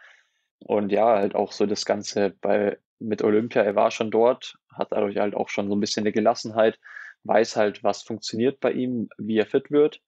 Und ja, halt auch so das Ganze bei mit Olympia, er war schon dort, hat dadurch halt auch schon so ein bisschen eine Gelassenheit, weiß halt, was funktioniert bei ihm, wie er fit wird.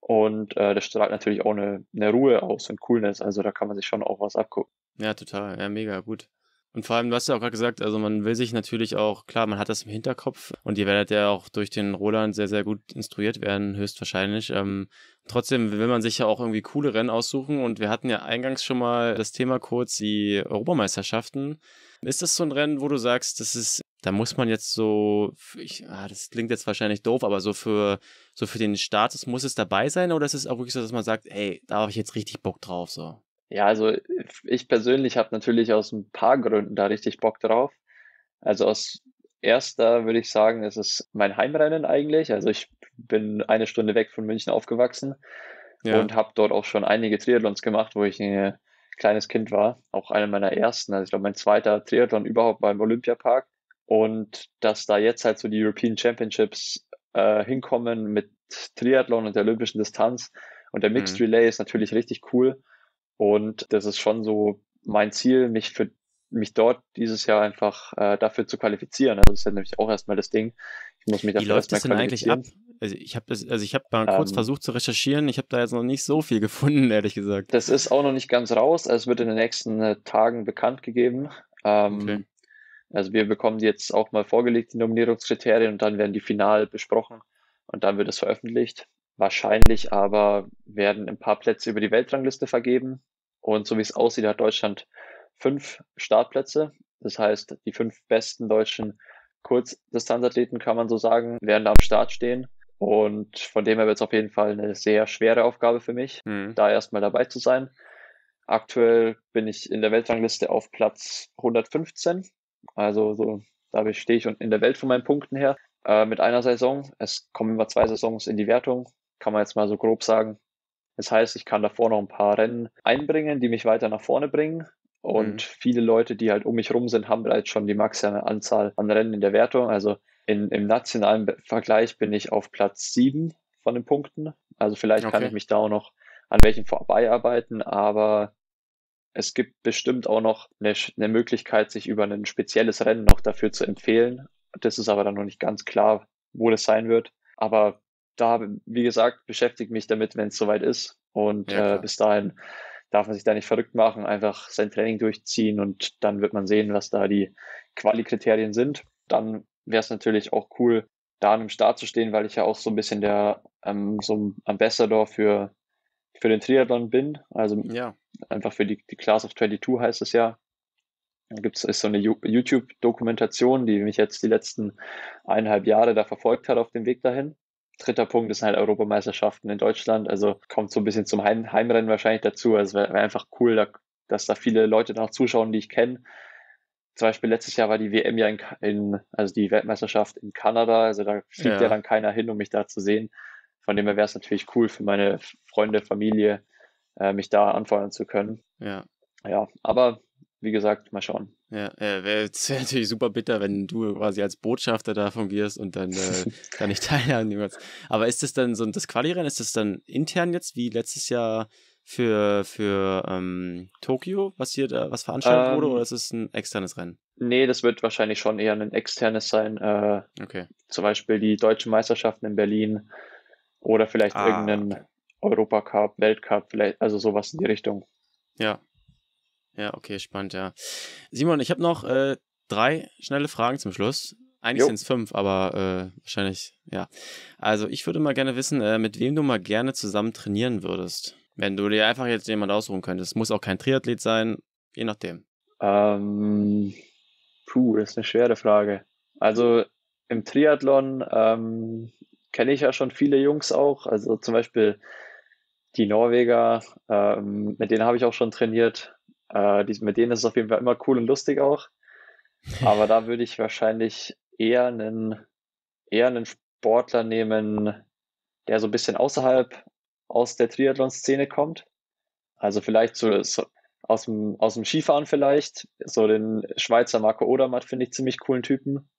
Und äh, das strahlt natürlich auch eine, eine Ruhe aus und Coolness. Also da kann man sich schon auch was abgucken. Ja, total. Ja, mega gut. Und vor allem, du hast ja auch gerade gesagt, also man will sich natürlich auch, klar, man hat das im Hinterkopf und ihr werdet ja auch durch den Roland sehr, sehr gut instruiert werden, höchstwahrscheinlich. Ähm, trotzdem will man sich ja auch irgendwie coole Rennen aussuchen und wir hatten ja eingangs schon mal das Thema kurz, die Europameisterschaften. Ist das so ein Rennen, wo du sagst, das ist, da muss man jetzt so, ich, ah, das klingt jetzt wahrscheinlich doof, aber so für, so für den Status muss es dabei sein oder ist es auch wirklich so, dass man sagt, ey, da habe ich jetzt richtig Bock drauf, so? Ja, also ich persönlich habe natürlich aus ein paar Gründen da richtig Bock drauf. Also aus erster würde ich sagen, es ist mein Heimrennen eigentlich. Also ich bin eine Stunde weg von München aufgewachsen ja. und habe dort auch schon einige Triathlons gemacht, wo ich ein kleines Kind war. Auch einer meiner ersten, also ich glaube mein zweiter Triathlon überhaupt beim Olympiapark. Und dass da jetzt halt so die European Championships äh, hinkommen mit Triathlon und der olympischen Distanz und der Mixed mhm. Relay ist natürlich richtig cool. Und das ist schon so mein Ziel, mich für mich dort dieses Jahr einfach äh, dafür zu qualifizieren. Also das ist ja nämlich auch erstmal das Ding. Ich muss mich dafür Wie läuft das denn eigentlich ab? Also ich habe also ich habe mal kurz ähm, versucht zu recherchieren. Ich habe da jetzt noch nicht so viel <laughs> gefunden, ehrlich gesagt. Das ist auch noch nicht ganz raus. Es wird in den nächsten äh, Tagen bekannt gegeben. Ähm, okay. Also wir bekommen jetzt auch mal vorgelegt, die Nominierungskriterien, und dann werden die final besprochen und dann wird es veröffentlicht. Wahrscheinlich aber werden ein paar Plätze über die Weltrangliste vergeben. Und so wie es aussieht, hat Deutschland fünf Startplätze. Das heißt, die fünf besten deutschen Kurzdistanzathleten, kann man so sagen, werden da am Start stehen. Und von dem her wird es auf jeden Fall eine sehr schwere Aufgabe für mich, mhm. da erstmal dabei zu sein. Aktuell bin ich in der Weltrangliste auf Platz 115. Also so, da stehe ich in der Welt von meinen Punkten her äh, mit einer Saison. Es kommen immer zwei Saisons in die Wertung, kann man jetzt mal so grob sagen. Das heißt, ich kann davor noch ein paar Rennen einbringen, die mich weiter nach vorne bringen. Und mhm. viele Leute, die halt um mich rum sind, haben bereits schon die maximale Anzahl an Rennen in der Wertung. Also in, im nationalen Vergleich bin ich auf Platz sieben von den Punkten. Also vielleicht okay. kann ich mich da auch noch an welchen vorbeiarbeiten, aber es gibt bestimmt auch noch eine, eine Möglichkeit, sich über ein spezielles Rennen noch dafür zu empfehlen. Das ist aber dann noch nicht ganz klar, wo das sein wird. Aber da, wie gesagt, beschäftige mich damit, wenn es soweit ist. Und ja, äh, bis dahin darf man sich da nicht verrückt machen, einfach sein Training durchziehen und dann wird man sehen, was da die Quali-Kriterien sind. Dann wäre es natürlich auch cool, da an einem Start zu stehen, weil ich ja auch so ein bisschen der ähm, so ein Ambassador für, für den Triathlon bin. Also ja. einfach für die, die Class of 22 heißt es ja. Da gibt es so eine YouTube-Dokumentation, die mich jetzt die letzten eineinhalb Jahre da verfolgt hat auf dem Weg dahin. Dritter Punkt ist halt Europameisterschaften in Deutschland. Also kommt so ein bisschen zum Heim Heimrennen wahrscheinlich dazu. Also wäre wär einfach cool, da, dass da viele Leute noch zuschauen, die ich kenne. Zum Beispiel letztes Jahr war die WM ja in, in, also die Weltmeisterschaft in Kanada. Also da fliegt ja. ja dann keiner hin, um mich da zu sehen. Von dem her wäre es natürlich cool für meine Freunde, Familie, äh, mich da anfeuern zu können. Ja. Ja, aber wie gesagt, mal schauen. Ja, äh, wäre wär <laughs> natürlich super bitter, wenn du quasi als Botschafter da fungierst und dann äh, <laughs> da nicht teilhaben Aber ist das dann so das Quali-Rennen, ist das dann intern jetzt, wie letztes Jahr für, für ähm, Tokio, was hier da, was veranstaltet ähm, wurde, oder ist es ein externes Rennen? Nee, das wird wahrscheinlich schon eher ein externes sein. Äh, okay. Zum Beispiel die deutschen Meisterschaften in Berlin oder vielleicht ah, irgendeinen okay. Europacup, Weltcup, vielleicht, also sowas in die Richtung. Ja, ja, okay, spannend, ja. Simon, ich habe noch äh, drei schnelle Fragen zum Schluss. Eigentlich sind es fünf, aber äh, wahrscheinlich, ja. Also ich würde mal gerne wissen, äh, mit wem du mal gerne zusammen trainieren würdest. Wenn du dir einfach jetzt jemand aussuchen könntest. Muss auch kein Triathlet sein, je nachdem. Ähm, puh, das ist eine schwere Frage. Also im Triathlon ähm, kenne ich ja schon viele Jungs auch. Also zum Beispiel die Norweger, ähm, mit denen habe ich auch schon trainiert. Äh, die, mit denen ist es auf jeden Fall immer cool und lustig auch. Aber da würde ich wahrscheinlich eher einen, eher einen Sportler nehmen, der so ein bisschen außerhalb aus der Triathlon-Szene kommt. Also vielleicht so, so aus, dem, aus dem Skifahren vielleicht. So den Schweizer Marco Odermatt finde ich ziemlich coolen Typen.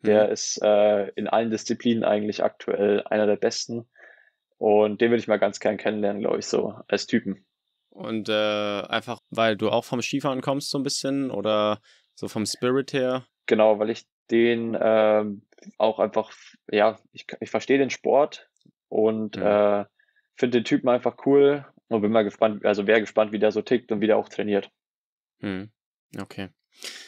Der mhm. ist äh, in allen Disziplinen eigentlich aktuell einer der besten. Und den würde ich mal ganz gern kennenlernen, glaube ich, so als Typen. Und äh, einfach, weil du auch vom Skifahren kommst, so ein bisschen oder so vom Spirit her? Genau, weil ich den äh, auch einfach, ja, ich, ich verstehe den Sport und mhm. äh, finde den Typen einfach cool und bin mal gespannt, also wäre gespannt, wie der so tickt und wie der auch trainiert. Mhm. Okay.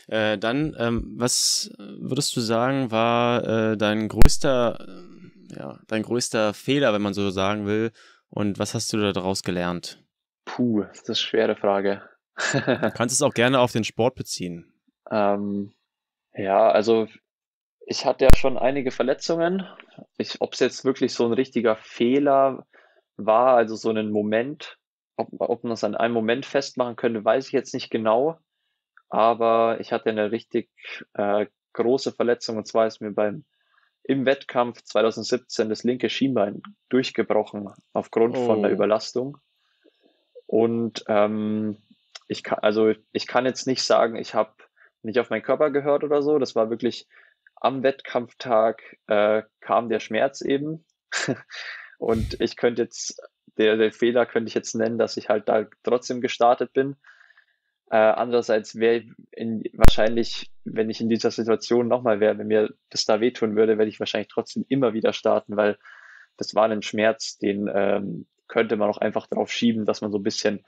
Äh, dann, ähm, was würdest du sagen, war äh, dein größter, äh, ja, dein größter Fehler, wenn man so sagen will? Und was hast du daraus gelernt? Puh, das ist eine schwere Frage. du kannst es auch gerne auf den Sport beziehen. <laughs> Ähm, ja, also ich hatte ja schon einige Verletzungen. Ob es jetzt wirklich so ein richtiger Fehler war, also so ein Moment, ob, ob man das an einem Moment festmachen könnte, weiß ich jetzt nicht genau. Aber ich hatte eine richtig äh, große Verletzung und zwar ist mir beim im Wettkampf 2017 das linke Schienbein durchgebrochen aufgrund oh. von der Überlastung. Und ähm, ich kann, also ich kann jetzt nicht sagen, ich habe nicht auf meinen Körper gehört oder so. Das war wirklich am Wettkampftag äh, kam der Schmerz eben. <laughs> und ich könnte jetzt, der, der Fehler könnte ich jetzt nennen, dass ich halt da trotzdem gestartet bin. Äh, andererseits wäre wahrscheinlich, wenn ich in dieser Situation nochmal wäre, wenn mir das da wehtun würde, werde ich wahrscheinlich trotzdem immer wieder starten, weil das war ein Schmerz, den ähm, könnte man auch einfach drauf schieben, dass man so ein bisschen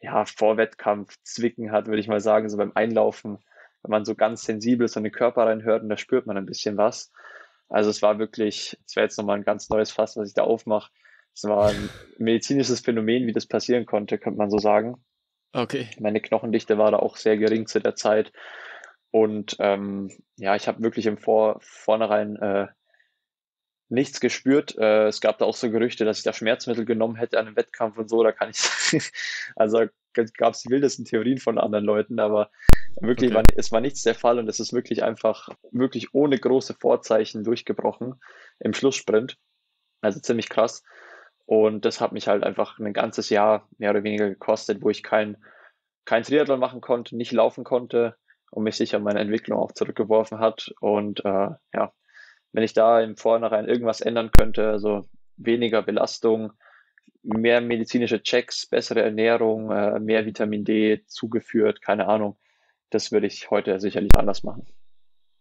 ja, Vorwettkampf zwicken hat, würde ich mal sagen, so beim Einlaufen, wenn man so ganz sensibel so in den Körper reinhört und da spürt man ein bisschen was. Also es war wirklich, es wäre jetzt nochmal ein ganz neues Fass, was ich da aufmache. Es war ein <laughs> medizinisches Phänomen, wie das passieren konnte, könnte man so sagen. Okay. Meine Knochendichte war da auch sehr gering zu der Zeit. Und ähm, ja, ich habe wirklich im Vor vornherein äh, nichts gespürt. Äh, es gab da auch so Gerüchte, dass ich da Schmerzmittel genommen hätte an einem Wettkampf und so. Da kann ich, <laughs> also gab es die wildesten Theorien von anderen Leuten, aber wirklich, okay. war, es war nichts der Fall und es ist wirklich einfach, wirklich ohne große Vorzeichen durchgebrochen im Schlusssprint. Also ziemlich krass. Und das hat mich halt einfach ein ganzes Jahr mehr oder weniger gekostet, wo ich kein, kein Triathlon machen konnte, nicht laufen konnte und mich sicher meine Entwicklung auch zurückgeworfen hat. Und äh, ja, wenn ich da im Vornherein irgendwas ändern könnte, also weniger Belastung, mehr medizinische Checks, bessere Ernährung, äh, mehr Vitamin D zugeführt, keine Ahnung, das würde ich heute sicherlich anders machen.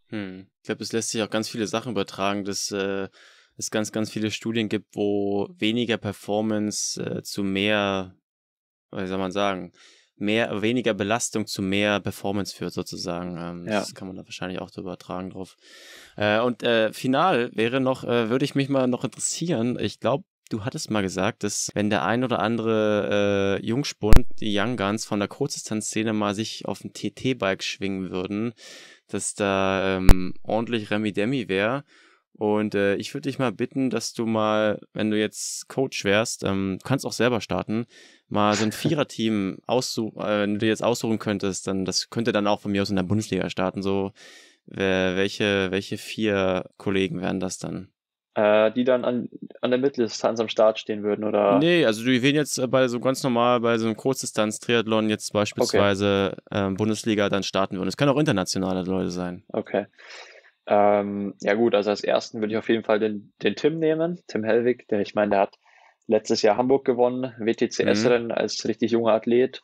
Hm. Ich glaube, es lässt sich auch ganz viele Sachen übertragen, dass äh, es ganz, ganz viele Studien gibt, wo weniger Performance äh, zu mehr, wie soll man sagen, mehr, weniger Belastung zu mehr Performance führt, sozusagen. Ähm, ja. Das kann man da wahrscheinlich auch übertragen drauf. Äh, und äh, final wäre noch, äh, würde ich mich mal noch interessieren. Ich glaube, du hattest mal gesagt, dass wenn der ein oder andere äh, Jungspund, die Young Guns von der Kurzdistanzszene mal sich auf ein TT-Bike schwingen würden, dass da ähm, ordentlich Remi-Demi wäre. Und äh, ich würde dich mal bitten, dass du mal, wenn du jetzt Coach wärst, ähm, du kannst auch selber starten, mal so ein <laughs> Viererteam aussuchen, äh, wenn du dir jetzt aussuchen könntest, dann das könnte dann auch von mir aus in der Bundesliga starten. So, wer, welche, welche vier Kollegen wären das dann? Äh, die dann an, an der Mitteldistanz am Start stehen würden, oder? Nee, also du wählen jetzt bei so ganz normal, bei so einem Kurzdistanz-Triathlon jetzt beispielsweise okay. ähm, Bundesliga dann starten würden. Es können auch internationale Leute sein. Okay. Ähm, ja gut, also als ersten würde ich auf jeden Fall den, den Tim nehmen, Tim Hellwig, der ich meine, der hat letztes Jahr Hamburg gewonnen, WTCS-Rennen mhm. als richtig junger Athlet.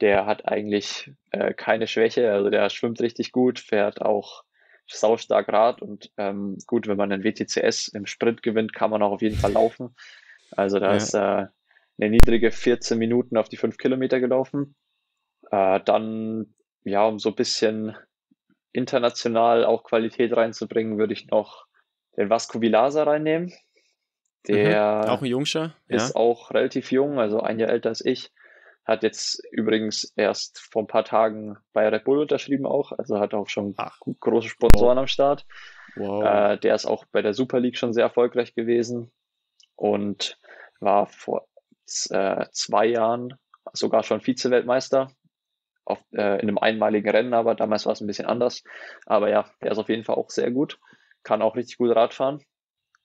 Der hat eigentlich äh, keine Schwäche, also der schwimmt richtig gut, fährt auch saustark Rad und ähm, gut, wenn man einen WTCS im Sprint gewinnt, kann man auch auf jeden Fall <laughs> laufen. Also da ja. ist äh, eine niedrige 14 Minuten auf die 5 Kilometer gelaufen. Äh, dann, ja, um so ein bisschen international auch Qualität reinzubringen, würde ich noch den Vasco Vilasa reinnehmen. Der mhm. auch ein Jungscher, ist ja. auch relativ jung, also ein Jahr älter als ich. Hat jetzt übrigens erst vor ein paar Tagen bei Red Bull unterschrieben auch, also hat auch schon Ach. große Sponsoren wow. am Start. Wow. Äh, der ist auch bei der Super League schon sehr erfolgreich gewesen und war vor äh, zwei Jahren sogar schon Vize-Weltmeister auf, äh, in einem einmaligen Rennen, aber damals war es ein bisschen anders. Aber ja, der ist auf jeden Fall auch sehr gut, kann auch richtig gut Rad fahren.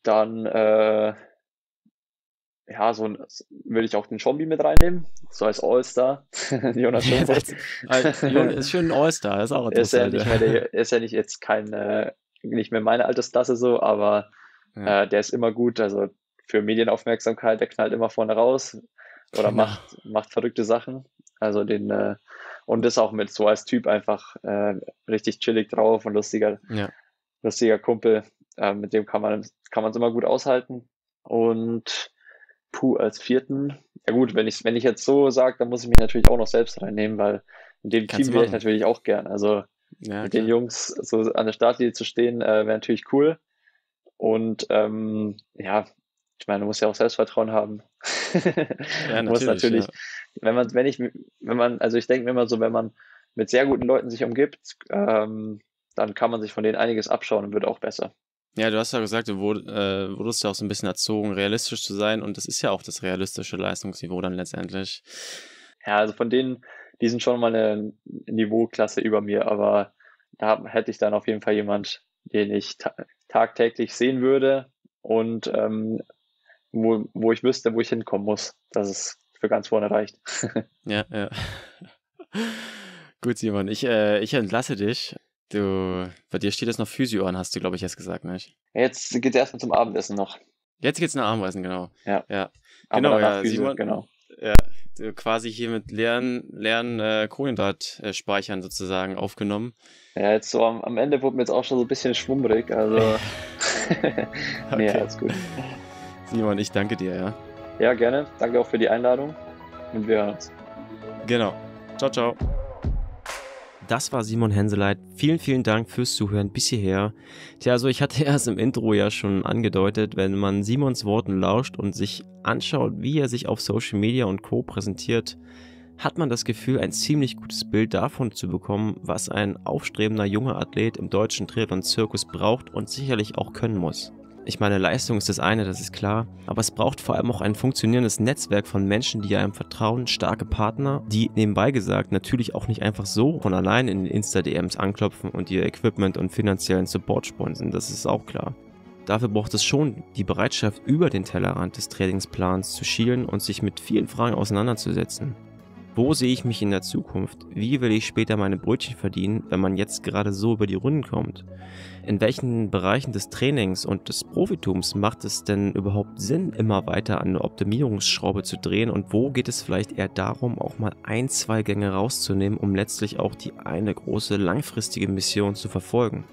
Dann äh, ja, so ein, würde ich auch den Schombi mit reinnehmen, so als All-Star. <laughs> Jonas Schomburg. ist schon ein All-Star, ist auch ist ja nicht mehr der, ist ja nicht jetzt kein, äh, nicht mehr meine Altersklasse so, aber ja. äh, der ist immer gut, also für Medienaufmerksamkeit, der knallt immer vorne raus oder genau. macht, macht verrückte Sachen. Also den, äh, und ist auch mit so als Typ einfach äh, richtig chillig drauf und lustiger, ja. lustiger Kumpel. Äh, mit dem kann man kann man es immer gut aushalten. Und Puh, als vierten. Ja gut, wenn ich wenn ich jetzt so sage, dann muss ich mich natürlich auch noch selbst reinnehmen, weil in dem Kannst Team wäre ich natürlich auch gern. Also ja, mit klar. den Jungs so an der Startlinie zu stehen, äh, wäre natürlich cool. Und ähm, ja, ich meine, man muss ja auch Selbstvertrauen haben. ja, <laughs> natürlich, muss natürlich ja. wenn man, wenn ich, wenn man, also ich denke mir immer so, wenn man mit sehr guten Leuten sich umgibt, ähm, dann kann man sich von denen einiges abschauen und wird auch besser. Ja, du hast ja gesagt, du äh, wurdest ja auch so ein bisschen erzogen, realistisch zu sein und das ist ja auch das realistische Leistungsniveau dann letztendlich. Ja, also von denen, die sind schon mal eine Niveauklasse über mir, aber da hätte ich dann auf jeden Fall jemand, den ich ta tagtäglich sehen würde und ähm, wo, wo ich wüsste, wo ich hinkommen muss, dass es für ganz vorne reicht. <laughs> ja, ja. Gut, Simon, ich, äh, ich entlasse dich. Du, bei dir steht jetzt noch Physio an, hast du, glaube ich, erst gesagt, nicht? Jetzt geht's erstmal zum Abendessen noch. Jetzt geht's nach Abendessen, genau. Ja. ja. Genau, ja, Physio, Simon, genau. Ja, quasi hier mit leeren, leeren äh, Kohlenhydratspeichern sozusagen aufgenommen. Ja, jetzt so am, am, Ende wurde mir jetzt auch schon so ein bisschen schwummrig, also. <laughs> <laughs> nee, alles gut. Simon, ich danke dir, ja. Ja, gerne. Danke auch für die Einladung und wir hören uns. Genau. Ciao, ciao. Das war Simon Henseleit. Vielen, vielen Dank fürs Zuhören bis hierher. Tja, also ich hatte <laughs> erst im Intro ja schon angedeutet, wenn man Simons Worten lauscht und sich anschaut, wie er sich auf Social Media und Co. präsentiert, hat man das Gefühl, ein ziemlich gutes Bild davon zu bekommen, was ein aufstrebender junger Athlet im deutschen Triathlon-Zirkus braucht und sicherlich auch können muss. Ich meine, Leistung ist das eine, das ist klar, aber es braucht vor allem auch ein funktionierendes Netzwerk von Menschen, die einem vertrauen, starke Partner, die nebenbei gesagt natürlich auch nicht einfach so von allein in den Insta-DMs anklopfen und ihr Equipment und finanziellen Support sponsen, das ist auch klar. Dafür braucht es schon die Bereitschaft, über den Tellerrand des Trainingsplans zu schielen und sich mit vielen Fragen auseinanderzusetzen. Wo sehe ich mich in der Zukunft? Wie will ich später meine Brötchen verdienen, wenn man jetzt gerade so über die Runden kommt? In welchen Bereichen des Trainings und des Profitums macht es denn überhaupt Sinn, immer weiter an der Optimierungsschraube zu drehen? Und wo geht es vielleicht eher darum, auch mal ein, zwei Gänge rauszunehmen, um letztlich auch die eine große langfristige Mission zu verfolgen?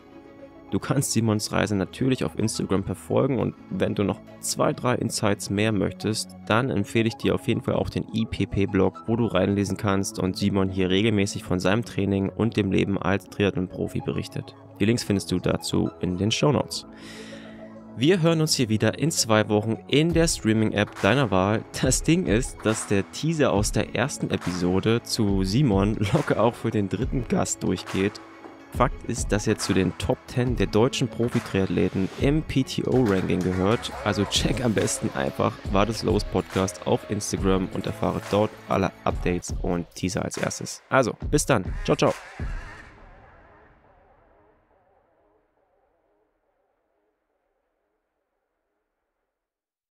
Du kannst Simons Reise natürlich auf Instagram verfolgen und wenn du noch zwei, drei Insights mehr möchtest, dann empfehle ich dir auf jeden Fall auch den IPP-Blog, wo du reinlesen kannst und Simon hier regelmäßig von seinem Training und dem Leben als Triathlon-Profi berichtet. Die Links findest du dazu in den Show Notes. Wir hören uns hier wieder in zwei Wochen in der Streaming-App deiner Wahl. Das Ding ist, dass der Teaser aus der ersten Episode zu Simon locker auch für den dritten Gast durchgeht Fakt ist, dass er zu den Top 10 der deutschen Profi-Triathleten im PTO-Ranking gehört. Also check am besten einfach War das Los Podcast auf Instagram und erfahre dort alle Updates und Teaser als erstes. Also, bis dann. Ciao, ciao.